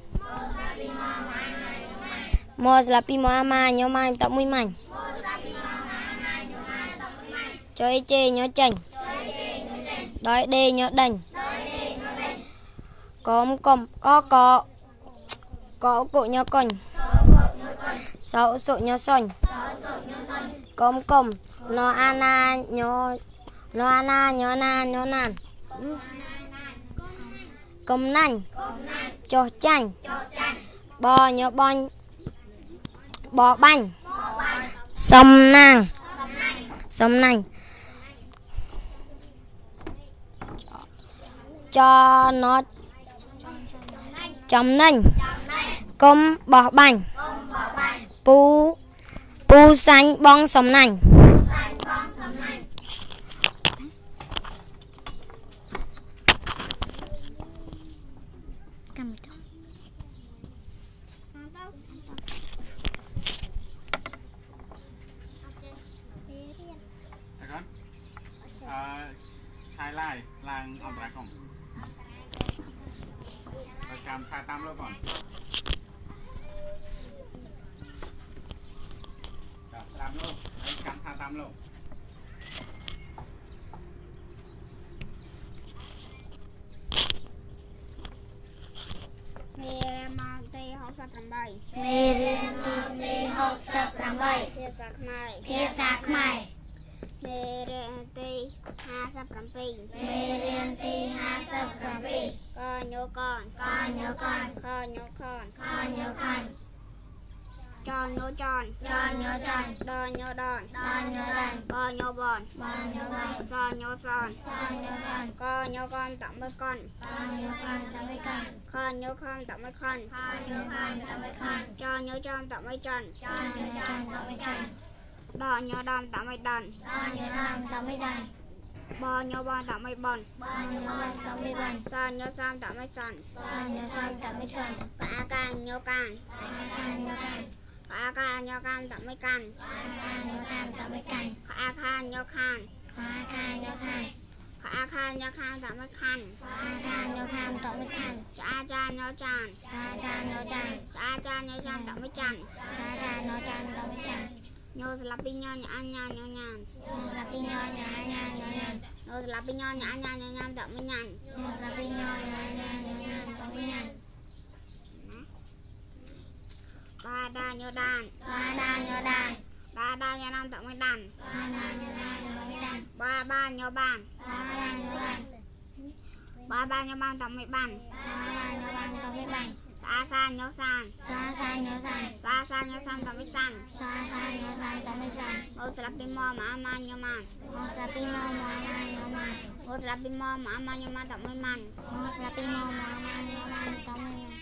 Mò là pi mò ama nhớ mạnh tạo mũi mạnh. chơi ý chê nhớ chành. Đói đê nhớ đành. Có cồm có có có cụ nhớ cành. Sáu sụ nhớ sành côm côm nó ana à, nhó, nó ana à, nhó, na, nhó nan côm nanh cho chanh bò nhó bò bò bánh sông nang. Sông nanh cho nó chấm nành. Côm bò bánh pú pu xanh bong sông nành Thấy con? À, 5លោកមេរៀនម៉ោងទី68មេរៀនម៉ោងទី68ភាសាខ្មែរភាសាខ្មែរមេរៀនទី57មេរៀនទី57កញកនកញកនកញកនកញកក នកញូកនតមិកនខញូខនតមួយខនខញូខនតមិខនចញូចនតមួយចនចញូចនតមិចនដញូដនតមួយដនដញូដនតមិដនបញូបនតមួយបនបញូបនតមិបនសញូសាមតមួយសនសញូសនតមិសនកាកាញូកានកញូកនកា កាញូកានតមួយកាន់កញូកានតមិកានកាខាញូខានខាខាញូខានខាខាញូខានតមួយខាន់ខាខាញូខានតមិខានចាចាញូចានចាចាញូចានចាចាញូចានតមួយចាន់ចាចាញូចានតមិចានញូស្លាប់ពីញ៉ាញអញញ៉ាញូញ៉ានញូស្លាពីញ៉ាញ៉ាញ៉ាញ៉ាញ៉ាញូស្លាប់ពីញ៉ាញ៉ាញ៉ាញ៉ាញ៉ាតមួយញ៉ានញូស្លាពីញ៉ាញ៉ាញ៉ាញ៉ាញ៉ាតមិញ៉ាបាដាញូដានបាដាញូដានបាដាញូ ដានតមួយដានបាដាញូដានតមិដានបាបាញូបានបាដាញូដានបាបាញូបានតមួយបានបាដាញូដានតមិបានសាសាញូសានសាសាញូសានសាសាញូសានតមួយសានសាសាញូសានតមិសានញូស្លាប់ពីម៉ម៉ាម៉ាញូម៉ានញូស្លាពីម៉ម៉ម៉ាញូម៉ាញូស្លាប់ពីម៉ម៉ា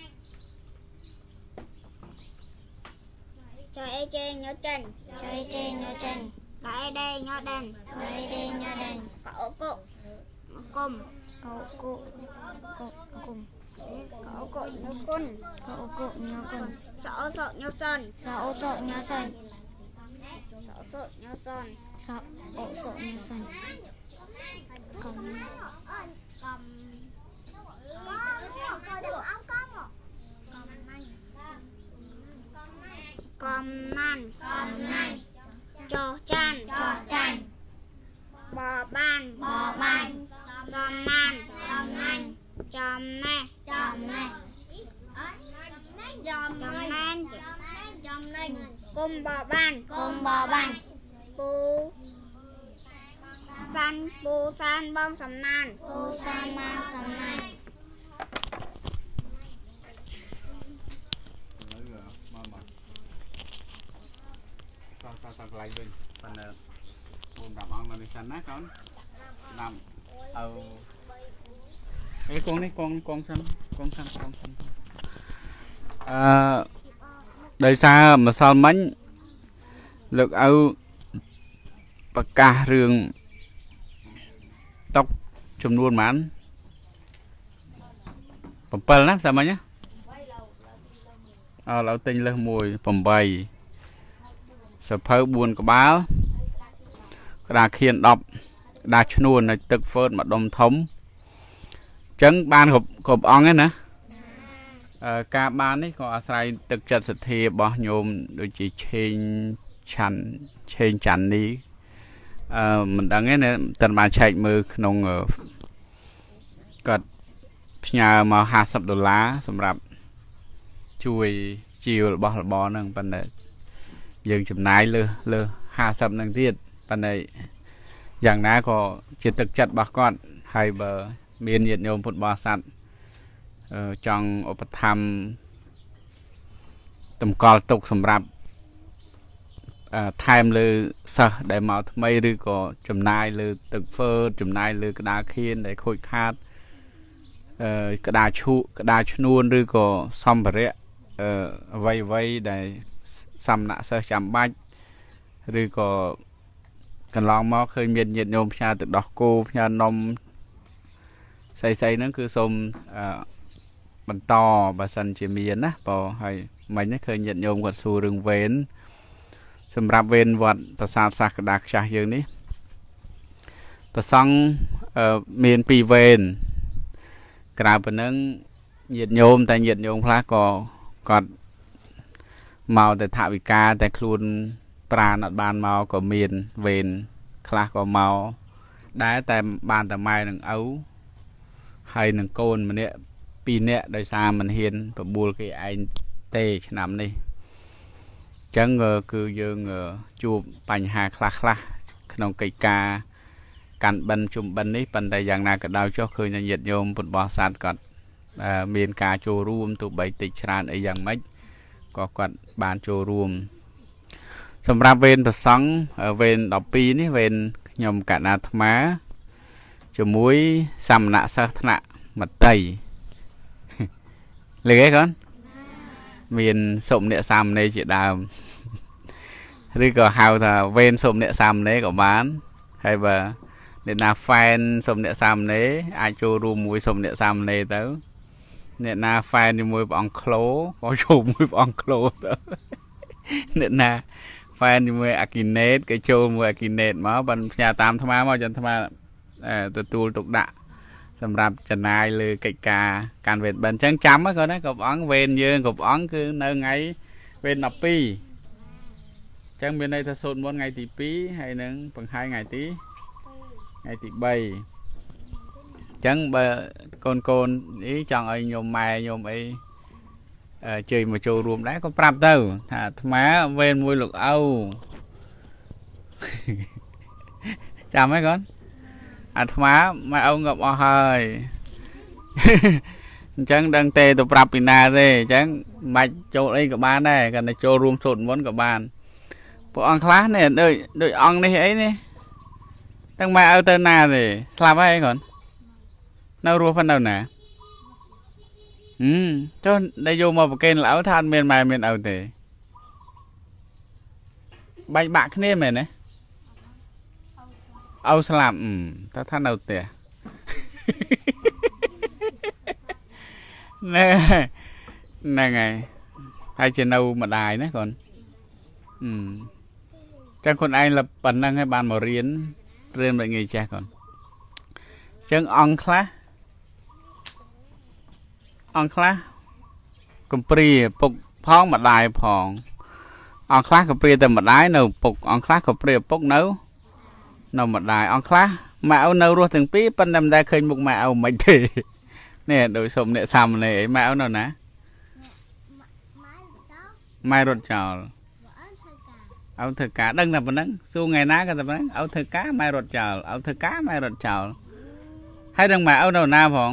ម៉ាញូម៉ាតមួយម៉ានញូស្លាពីម៉ម៉ម៉ាញូម៉ាតមិចុយអេជេញូចិនជួយចេញញូចេញដៃដេញូដេនជួយដេញញូដេញកអូកុគុំកោគុកគុំកអូកុញូគុន កោគុញូគុនសអូសញូសិនសោសោញូសិនសអូសញូសិនសោអូសោញូសិនកំកំណាន់កំណាញ់ចោចាន់ចោចាញ់បបានបបាញ់សំណានសំណាញ់ចំណេះចំណេះចំណែនចំណេញគុំបបានគុំបបាញ់ពូសាន់ពូសានបងសំណានគូសាមាសំណាញ់ ឥឡូវមកមកតោះ ដល់កន្លែងវិញប៉ុន្តែ4 5អង្គនៅនេះសិនណាកូនដាំអើអេកងនេះកងកងសិនកងសិនកងសិនអឺដោយសារម្សិលមិញលោកឪប្រកាសរឿងតុកចំនួនប៉ុន្មាន7ណាសាមញ្ញណាអើឡើយទិញលើស1 8 សភៅ4ក្បាលក្តារខៀន10ក្តារឈ្នួននៅទឹកហ្វឺតម្ដុំធំអញ្ចឹងបានគ្រប់គ្រប់អង្គឯណាអឺការបាននេះក៏អាស្រ័យទឹកចិត្តសទ្ធារបស់ញោមដូចជាឆេងឆាន់ឆេងច័ន្ទនេះអឺមិនដឹងទេណាតែបានឆែកមើលក្នុងអឺគាត់ផ្ញើមក50ដុល្លារសម្រាប់ជួយជាវរបស់របរហ្នឹងប៉ុន្តែ យើងចំណាយលើសលើស50ហ្នឹងទៀតប៉ុន្តែយ៉ាងណាក៏ជាទឹកចិត្តរបស់គាត់ហើយបើមានញាតិញោមពុទ្ធបរិស័ទអឺចង់ឧបត្ថម្ភតម្កល់ទុកសម្រាប់អឺថែមលើសិស្សដែលមកថ្មីឬក៏ចំណាយលើទឹកហ្វឺចំណាយលើក្តារខៀនដែលខូចខាតអឺក្តារឈូកក្តារឈ្នួនឬក៏សម្ភារៈអឺអ្វីអ្វីដែល សំណាក់សិស្សចាំបាច់ឬក៏កន្លងមកឃើញមានញាតិញោមផ្ញើទឹកដោះគោផ្ញើនំស្អីស្អីហ្នឹងគឺសូមអឺបន្តបើសិនជាមានណាបើហើយមិញហ្នឹងឃើញញាតិញោមគាត់សួររឿងវេនសម្រាប់វេនវត្តប្រាសាទសាសក្តារខ្ចាស់យើងនេះប្រសង់អឺមាន2វេនក្រៅពីហ្នឹងញាតិញោមតែញាតិញោមខ្លះក៏គាត់ មកតែថវិកាតែខ្លួនប្រានអត់បានមកក៏មានវេនខ្លះក៏មកដែរតែបានតែម៉ែនឹងឪហើយនឹងកូនម្នាក់ពីរនាក់ដោយសារមិនហ៊ានបបួលគេឯងទេឆ្នាំនេះអញ្ចឹងគឺយើងជួបបញ្ហាខ្លះខ្លះក្នុងកិច្ចការកាន់បិណ្ឌជុំបិណ្ឌនេះប៉ុន្តែយ៉ាងណាក៏ដោយចុះឃើញញាតិញោមពុទ្ធបរិស័ទគាត់មានការចូលរួមទោះបីតិចច្រើនអីយ៉ាងម៉េច ក៏គាត់បានចូលរួម សម្រាប់វេនប្រសង់វេន12នេះវេនខ្ញុំកណាអាត្មាជាមួយសមណៈសិស្សថ្នាក់មតីលើអីកូនមានសុំអ្នកសាមណេរជាដើមឬក៏ហៅថាវេនសុំអ្នកសាមណេរក៏បានហើយបើអ្នកណាហ្វែនសុំអ្នកសាមណេរអាចចូលរួមមួយសុំអ្នកសាមណេរទៅ អ្នកណាហ្វែនជាមួយព្រះអង្គក្លោក៏ចូលមួយព្រះអង្គក្លោទៅអ្នកណាហ្វែនជាមួយអាគីណេតក៏ចូលមួយអាគីណេតមកបានផ្ញើតាមថ្មមកចន្ទថ្មទទួលទុកដាក់សម្រាប់ចំណាយលើកិច្ចការកាន់វេនបិណ្ឌអញ្ចឹងចាំគាត់ណាក៏ព្រះអង្គវេនយើងក៏ព្រះអង្គគឺនៅថ្ងៃវេន12អញ្ចឹងមានន័យថាសូត្រមន្តថ្ងៃទី2ហើយនឹងបង្ហាញថ្ងៃទីថ្ងៃទី3អញ្ចឹងបើកូនកូនអីចង់ឲ្យញោមម៉ែញោមអីជើញមកចូលរួមដែរក៏ប្រាប់ទៅ ថាអាត្មាវេនមួយលោកឪចាំហើយកូនអាត្មាម៉ែឪងាប់អស់ហើយអញ្ចឹងដឹងទេទៅប្រាប់ពីណាទេអញ្ចឹងមិនបាច់ចូលអីក៏បានដែរគាត់ទៅចូលរួមសូត្រមន្តក៏បានពួកអង្គខ្លះនេះដូចដូចអង្គនេះអីនេះទាំងម៉ែឪទៅណាទេស្លាប់ហើយគាត់ នៅរស់ប៉ុណ្ណឹងណាហឹមចុះដែលយកមកប្រកេន lão ថាអត់មានម៉ែមានឪទេបែកបាក់គ្នាមែនទេឪស្លាប់តើថានៅផ្ទះណែហ្នឹងហើយហើយជានៅម្ដាយណាកូនអឺចឹងខ្លួនឯងលប៉ុណ្ណឹងហើយបានមករៀនរៀនមិនងាយចេះកូនចឹងអង្គខ្លះ អង្គខ្លះកំព្រាពុកផងម្ដាយផងអង្គខ្លះកំព្រាតែម្ដាយនៅពុកអង្គខ្លះកំព្រាពុកនៅ នៅម្ដាយអង្គខ្លះម៉ែឪនៅរស់ទាំងពីរប៉ុន្តែមិនដែលឃើញមុខម៉ែឪមិនទេនេះដោយសុំអ្នកសាមណេរអីម៉ែឪនៅណាម៉ែរត់ចោលឪធ្វើការដឹងតែប៉ុណ្ណឹងសួរថ្ងៃណាក៏តែប៉ុណ្ណឹងឪធ្វើការម៉ែរត់ចោលឪធ្វើការម៉ែរត់ចោលហើយដឹងម៉ែឪនៅណាផង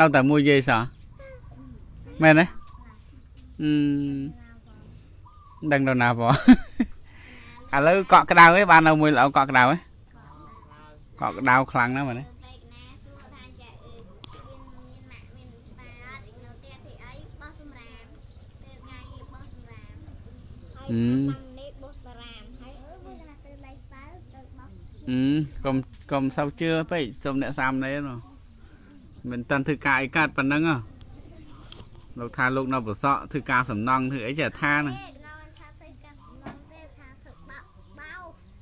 នៅតែមួយយាយសោះ មែនទេអឺដឹងនៅណាផងឥឡូវកក់ក្តៅឯងបាននៅមួយល្អកក់ក្តៅឯងកក់ក្តៅខ្លាំងណាស់មែនទេអឺអឺកុំកុំសូវជឿពេកសុំអ្នកសាមណេរនោះមិនតាន់ធ្វើការអីកាត់ប៉ុណ្ណឹងហ៎ លោកថាលោកនៅប្រសក់ធ្វើការសំណង់ធ្វើអីចេះថាហ្នឹង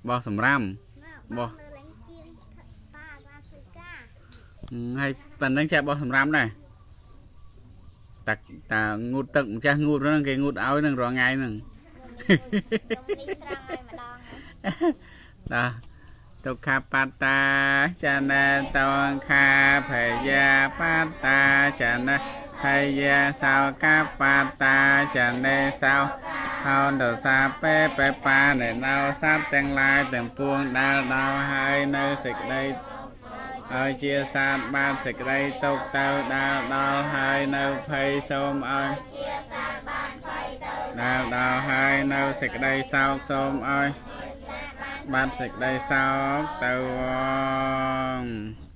បោះសម្រាមបោះហើយប៉ណ្ណឹងចេះបោះសម្រាមដែរតាតាងូតទឹកម្ចាស់ងូតហ្នឹងគេងូតឲ្យហ្នឹងរាល់ថ្ងៃហ្នឹងតាទុក្ខបត្តាចានតងខាភយាបត្តាចាន ភយាសោកបត្តាចានេសោហោនទសាពេបេបានៅនៅសត្វទាំងឡាយទាំងពួងដែលដល់ហើយនៅសេចក្តីឲ្យជាសាទបានសេចក្តីទុកទៅដែលដល់ហើយនៅភ័យសូមឲ្យដែលដល់ហើយនៅសេចក្តីសោកសូមឲ្យបានសេចក្តីសោកទៅវង